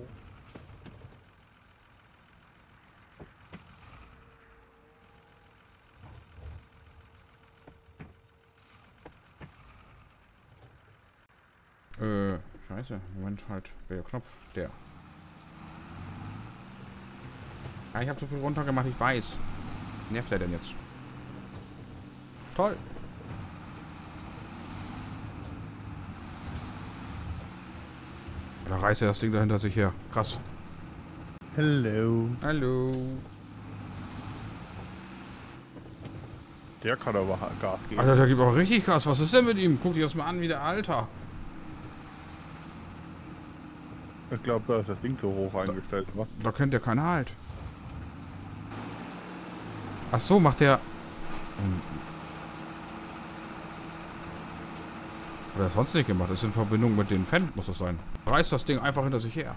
Äh, scheiße. Moment, halt. Welcher Knopf? Der. Ja, ich habe zu viel runtergemacht, ich weiß. nervt der denn jetzt? Toll. Da reißt er das Ding dahinter sich her. Krass. Hello. Hallo. Der kann aber Gas geben. Alter, der gibt auch richtig Gas. Was ist denn mit ihm? Guck dir das mal an, wie der Alter. Ich glaube, da ist das Ding so hoch eingestellt. Was? Da kennt der keinen Halt. Ach so, macht der... Hat er sonst nicht gemacht. Das ist in Verbindung mit den Fan, muss das sein. Reißt das Ding einfach hinter sich her.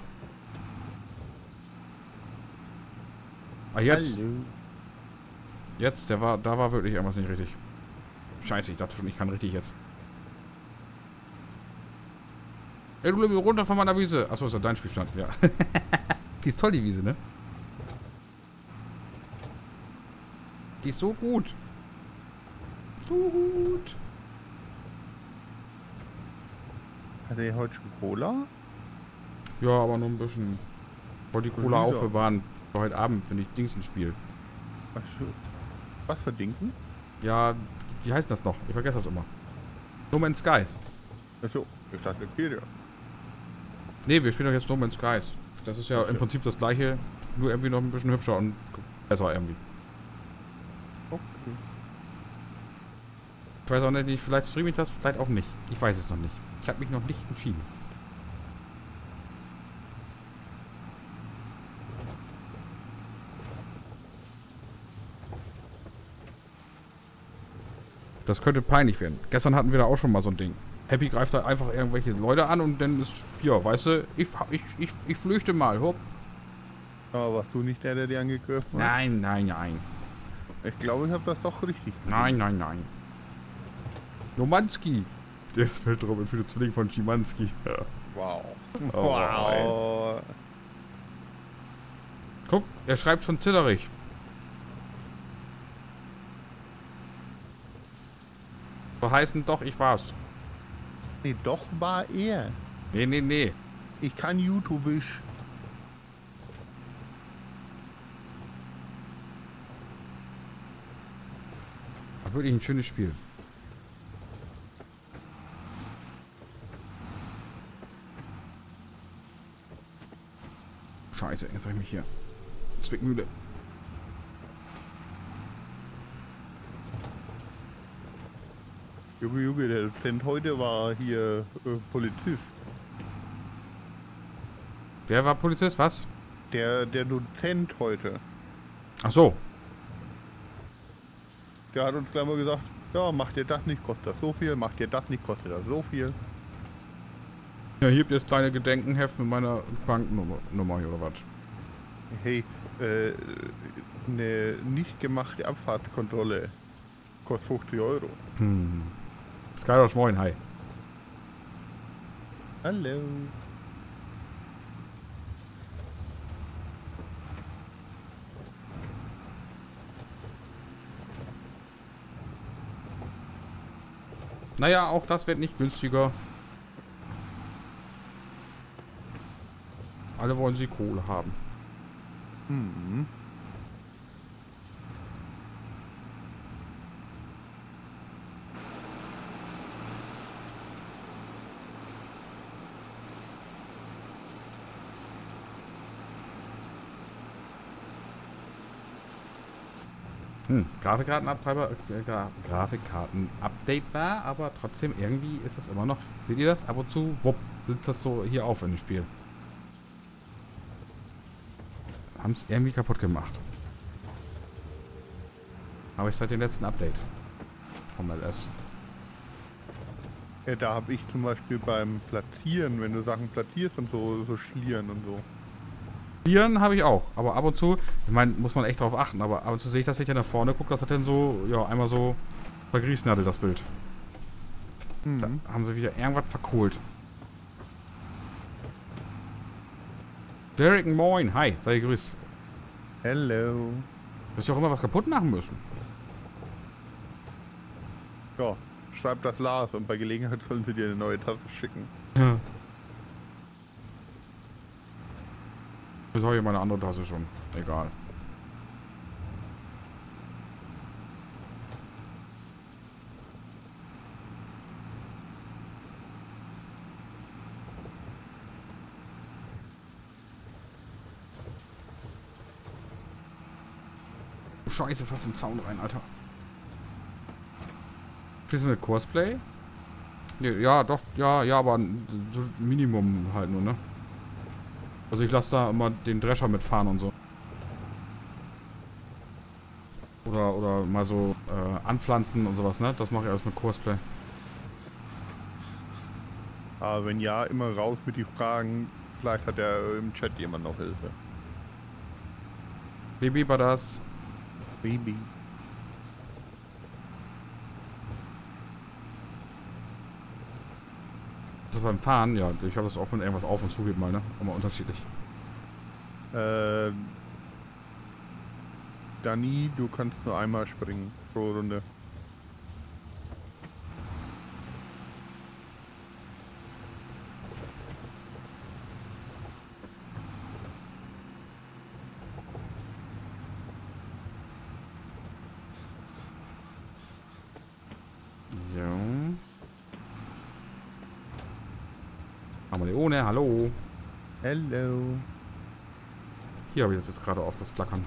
Ah, jetzt. Hallo. Jetzt, der war, da war wirklich irgendwas nicht richtig. Scheiße, ich dachte schon, ich kann richtig jetzt. Ey, du runter von meiner Wiese. Achso, ist ja dein Spielstand, ja. die ist toll, die Wiese, ne? Die ist so gut. So gut. Hat er heute schon Cola? Ja, aber nur ein bisschen. Wollte die Cola Wieder. aufbewahren für heute Abend, wenn ich Dingsen spiele. Ach so. Was für Dinken? Ja, wie heißt das noch? Ich vergesse das immer. No Man's Skies. Achso, ich dachte Imperium. Nee, wir spielen doch jetzt No Man's Skies. Das ist ja im Okay. Prinzip das gleiche, nur irgendwie noch ein bisschen hübscher und besser irgendwie. Okay. Ich weiß auch nicht, vielleicht streame ich das, vielleicht auch nicht. Ich weiß es noch nicht. Ich habe mich noch nicht entschieden. Das könnte peinlich werden. Gestern hatten wir da auch schon mal so ein Ding. Happy greift da einfach irgendwelche Leute an und dann ist, ja, weißt du, ich, ich, ich, ich flüchte mal. Hopp. Aber warst du nicht der, der die angegriffen hat? Nein, nein, nein. Ich glaube, ich habe das doch richtig. Nein, nein, nein. Nomanski. Der ist Weltraum für den Zwilling von Schimanski. Wow. Oh, wow. Guck, er schreibt schon zillerig. So heißen doch, ich war's. Nee, doch war er. Nee, nee, nee. Ich kann YouTubisch. War wirklich ein schönes Spiel. Scheiße, jetzt hab ich mich hier. Zwickmühle. Junge, Junge, der Dozent heute war hier äh, Polizist. Der war Polizist, was? Der, der Dozent heute, Ach so. der hat uns gleich mal gesagt, ja, macht ihr das nicht, kostet das so viel, macht ihr das nicht, kostet das so viel. Ja, hier habt ihr das kleine Gedenkenheft mit meiner Banknummer Nummer hier oder was? Hey, äh, eine nicht gemachte Abfahrtskontrolle kostet 50 Euro. Hm. Skyrosh, moin, hi. Hallo. Naja, auch das wird nicht günstiger. Alle wollen sie Kohle haben. Hm. Hm, Grafikkartenabtreiber, äh, Gra Grafikkarten-Update war, aber trotzdem irgendwie ist das immer noch. Seht ihr das? Ab und zu, wupp, sitzt das so hier auf in dem Spiel. Haben es irgendwie kaputt gemacht. Aber ich seit dem letzten Update vom LS. Ja, da habe ich zum Beispiel beim Platzieren, wenn du Sachen platzierst und so, so Schlieren und so. Vieren habe ich auch, aber ab und zu, ich meine, muss man echt drauf achten, aber ab und zu sehe ich das, wenn ich dann nach vorne gucke, das hat dann so, ja, einmal so vergrießnadelt das Bild. Da Mhm. haben sie wieder irgendwas verkohlt. Derek, moin, hi, sei gegrüßt. Hello. Du wirst ja auch immer was kaputt machen müssen. Ja, schreib das Lars und bei Gelegenheit sollen sie dir eine neue Tasse schicken. Ja. jetzt habe ich meine andere Tasse schon. Egal. Oh, Scheiße, fast im Zaun rein, Alter. Schließen mit Cosplay? Ja, doch, ja, ja, aber Minimum halt nur, ne? Also ich lasse da immer den Drescher mitfahren und so. Oder, oder mal so äh, anpflanzen und sowas, ne? Das mache ich alles mit Cosplay. Aber wenn ja, immer raus mit die Fragen. Vielleicht hat ja im Chat jemand noch Hilfe. Baby war das. Baby. Also beim Fahren, ja, ich habe das auch, wenn irgendwas auf und zu geht mal, ne? Immer unterschiedlich. Äh, Dani, du kannst nur einmal springen pro Runde. Ja. Hallo. Hello. Hier habe ich das jetzt gerade auf das Flackern.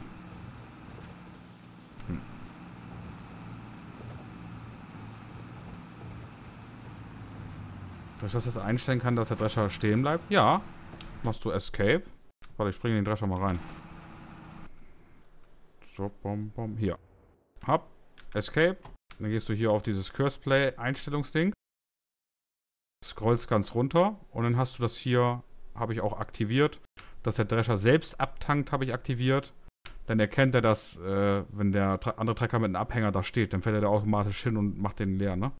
Hm. Dass ich das jetzt einstellen kann, dass der Drescher stehen bleibt? Ja. Machst du Escape? Warte, ich springe in den Drescher mal rein. So, bom, bom. Hier. Hab. Escape. Dann gehst du hier auf dieses Curseplay Einstellungsding. Scrollst ganz runter und dann hast du das hier, habe ich auch aktiviert, dass der Drescher selbst abtankt, habe ich aktiviert. Dann erkennt er das, äh, wenn der andere Trecker mit einem Abhänger da steht, dann fällt er da automatisch hin und macht den leer, ne?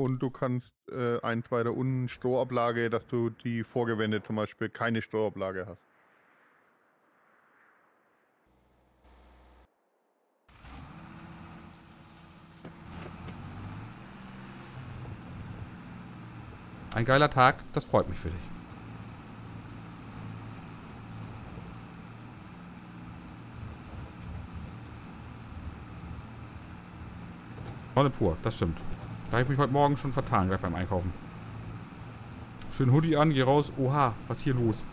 Und du kannst äh, eins weiter unten Strohablage, dass du die Vorgewände zum Beispiel keine Strohablage hast. Ein geiler Tag, das freut mich für dich. Sonne pur, das stimmt. Da habe ich mich heute Morgen schon vertan, gleich beim Einkaufen. Schön Hoodie an, geh raus. Oha, was hier los?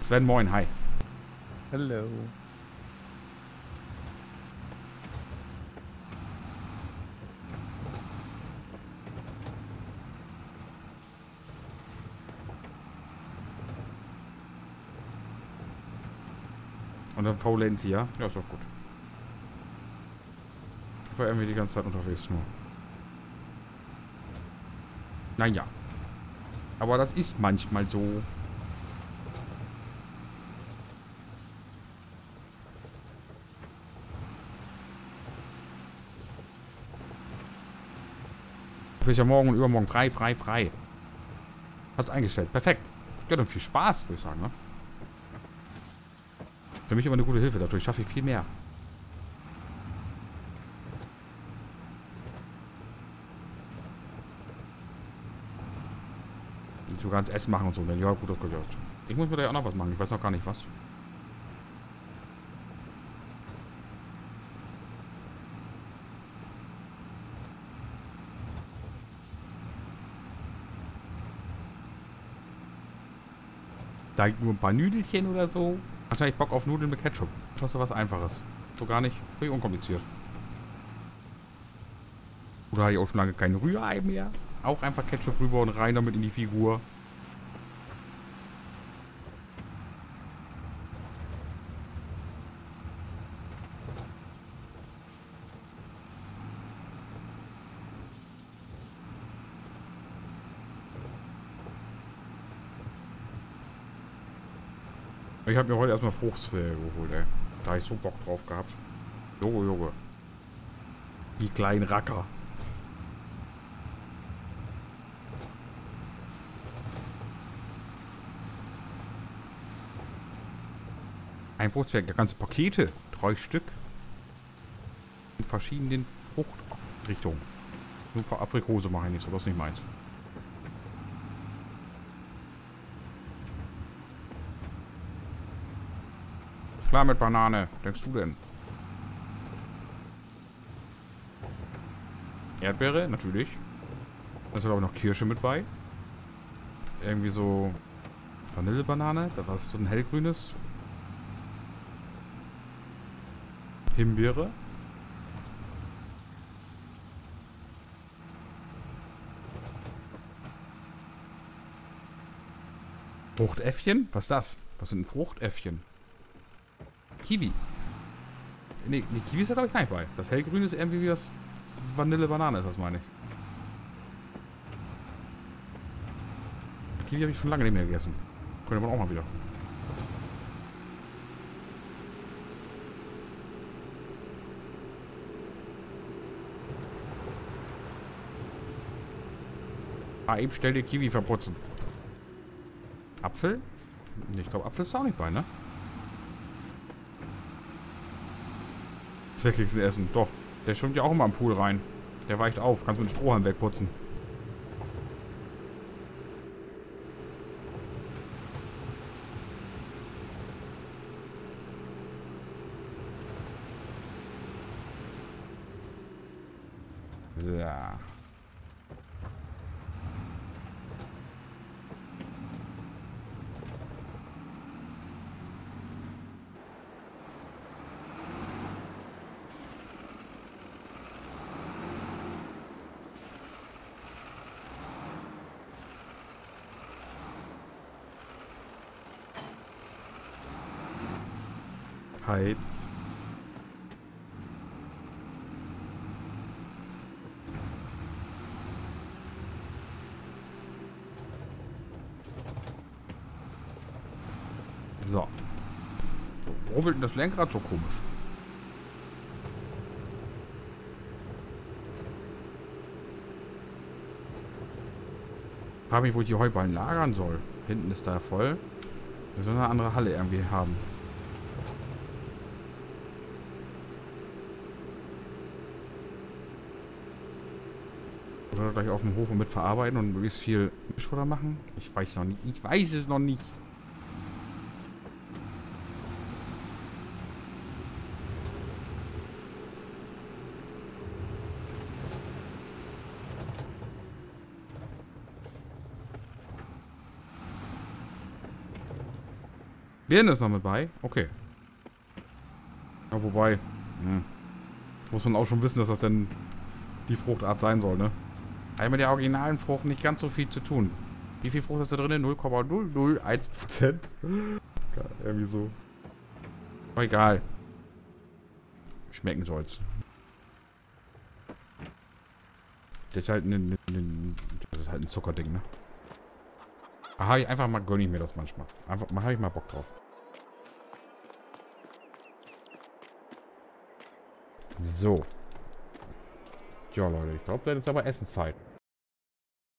Sven, moin, hi. Hello. Und dann Faulenzi, ja? Ja, ist doch gut. Ich war irgendwie die ganze Zeit unterwegs nur. Naja. Aber das ist manchmal so. Ich ja morgen und übermorgen frei, frei, frei. Hat's eingestellt. Perfekt. Ja, dann viel Spaß, würde ich sagen, ne? Für mich immer eine gute Hilfe. Dadurch schaffe ich viel mehr. Sogar ins Essen machen und so. Ja, gut, das geht ja. Ich muss mir da ja auch noch was machen. Ich weiß noch gar nicht was. Da nur ein paar Nüdelchen oder so. Wahrscheinlich Bock auf Nudeln mit Ketchup. Das ist was Einfaches. So gar nicht. Völlig unkompliziert. Oder hatte ich auch schon lange kein Rührei mehr. Auch einfach Ketchup rüber und rein damit in die Figur. Ich habe mir heute erstmal Fruchtzweige geholt, ey. Da ich so Bock drauf gehabt. Junge, Junge. Die kleinen Racker. Ein Fruchtzwerg, ganze Pakete. Drei Stück. In verschiedenen Fruchtrichtungen. Nur für Aprikose mache ich nicht so, das nicht meins. Klar mit Banane. Denkst du denn? Erdbeere, natürlich. Da ist aber noch Kirsche mit bei. Irgendwie so Vanillebanane. Da war es so ein hellgrünes. Himbeere. Fruchtäffchen? Was ist das? Was sind Fruchtäffchen? Kiwi. Nee, die Kiwi ist da glaube ich gar nicht bei. Das hellgrüne ist irgendwie wie das Vanille-Banane ist, das meine ich. Kiwi habe ich schon lange nicht mehr gegessen. Könnte man auch mal wieder. Ah, eben stell dir Kiwi verputzen. Apfel? Ich glaube, Apfel ist auch nicht bei, ne? Zweckigste Essen. Doch. Der schwimmt ja auch immer am Pool rein. Der weicht auf. Kannst mit dem Strohhalm wegputzen. So. Heiz. So. Rubbelt denn das Lenkrad so komisch? Frage mich, wo ich die Heuballen lagern soll. Hinten ist da voll. Wir sollen eine andere Halle irgendwie haben. Oder gleich auf dem Hof und mit verarbeiten und möglichst viel Mischfutter machen? Ich weiß noch nicht. Ich weiß es noch nicht. Birne ist noch mit bei? Okay. Ja, wobei. Hm. Muss man auch schon wissen, dass das denn die Fruchtart sein soll, ne? Hat mit der originalen Frucht nicht ganz so viel zu tun. Wie viel Frucht ist da drin? 0,001%. Irgendwie so. Aber egal. Schmecken soll's. Das ist halt ein, ein, das ist halt ein Zuckerding, ne? Aha, ich einfach mal gönne ich mir das manchmal. Einfach mal habe ich mal Bock drauf. So. Ja, Leute, ich glaube, dann ist aber Essenszeit.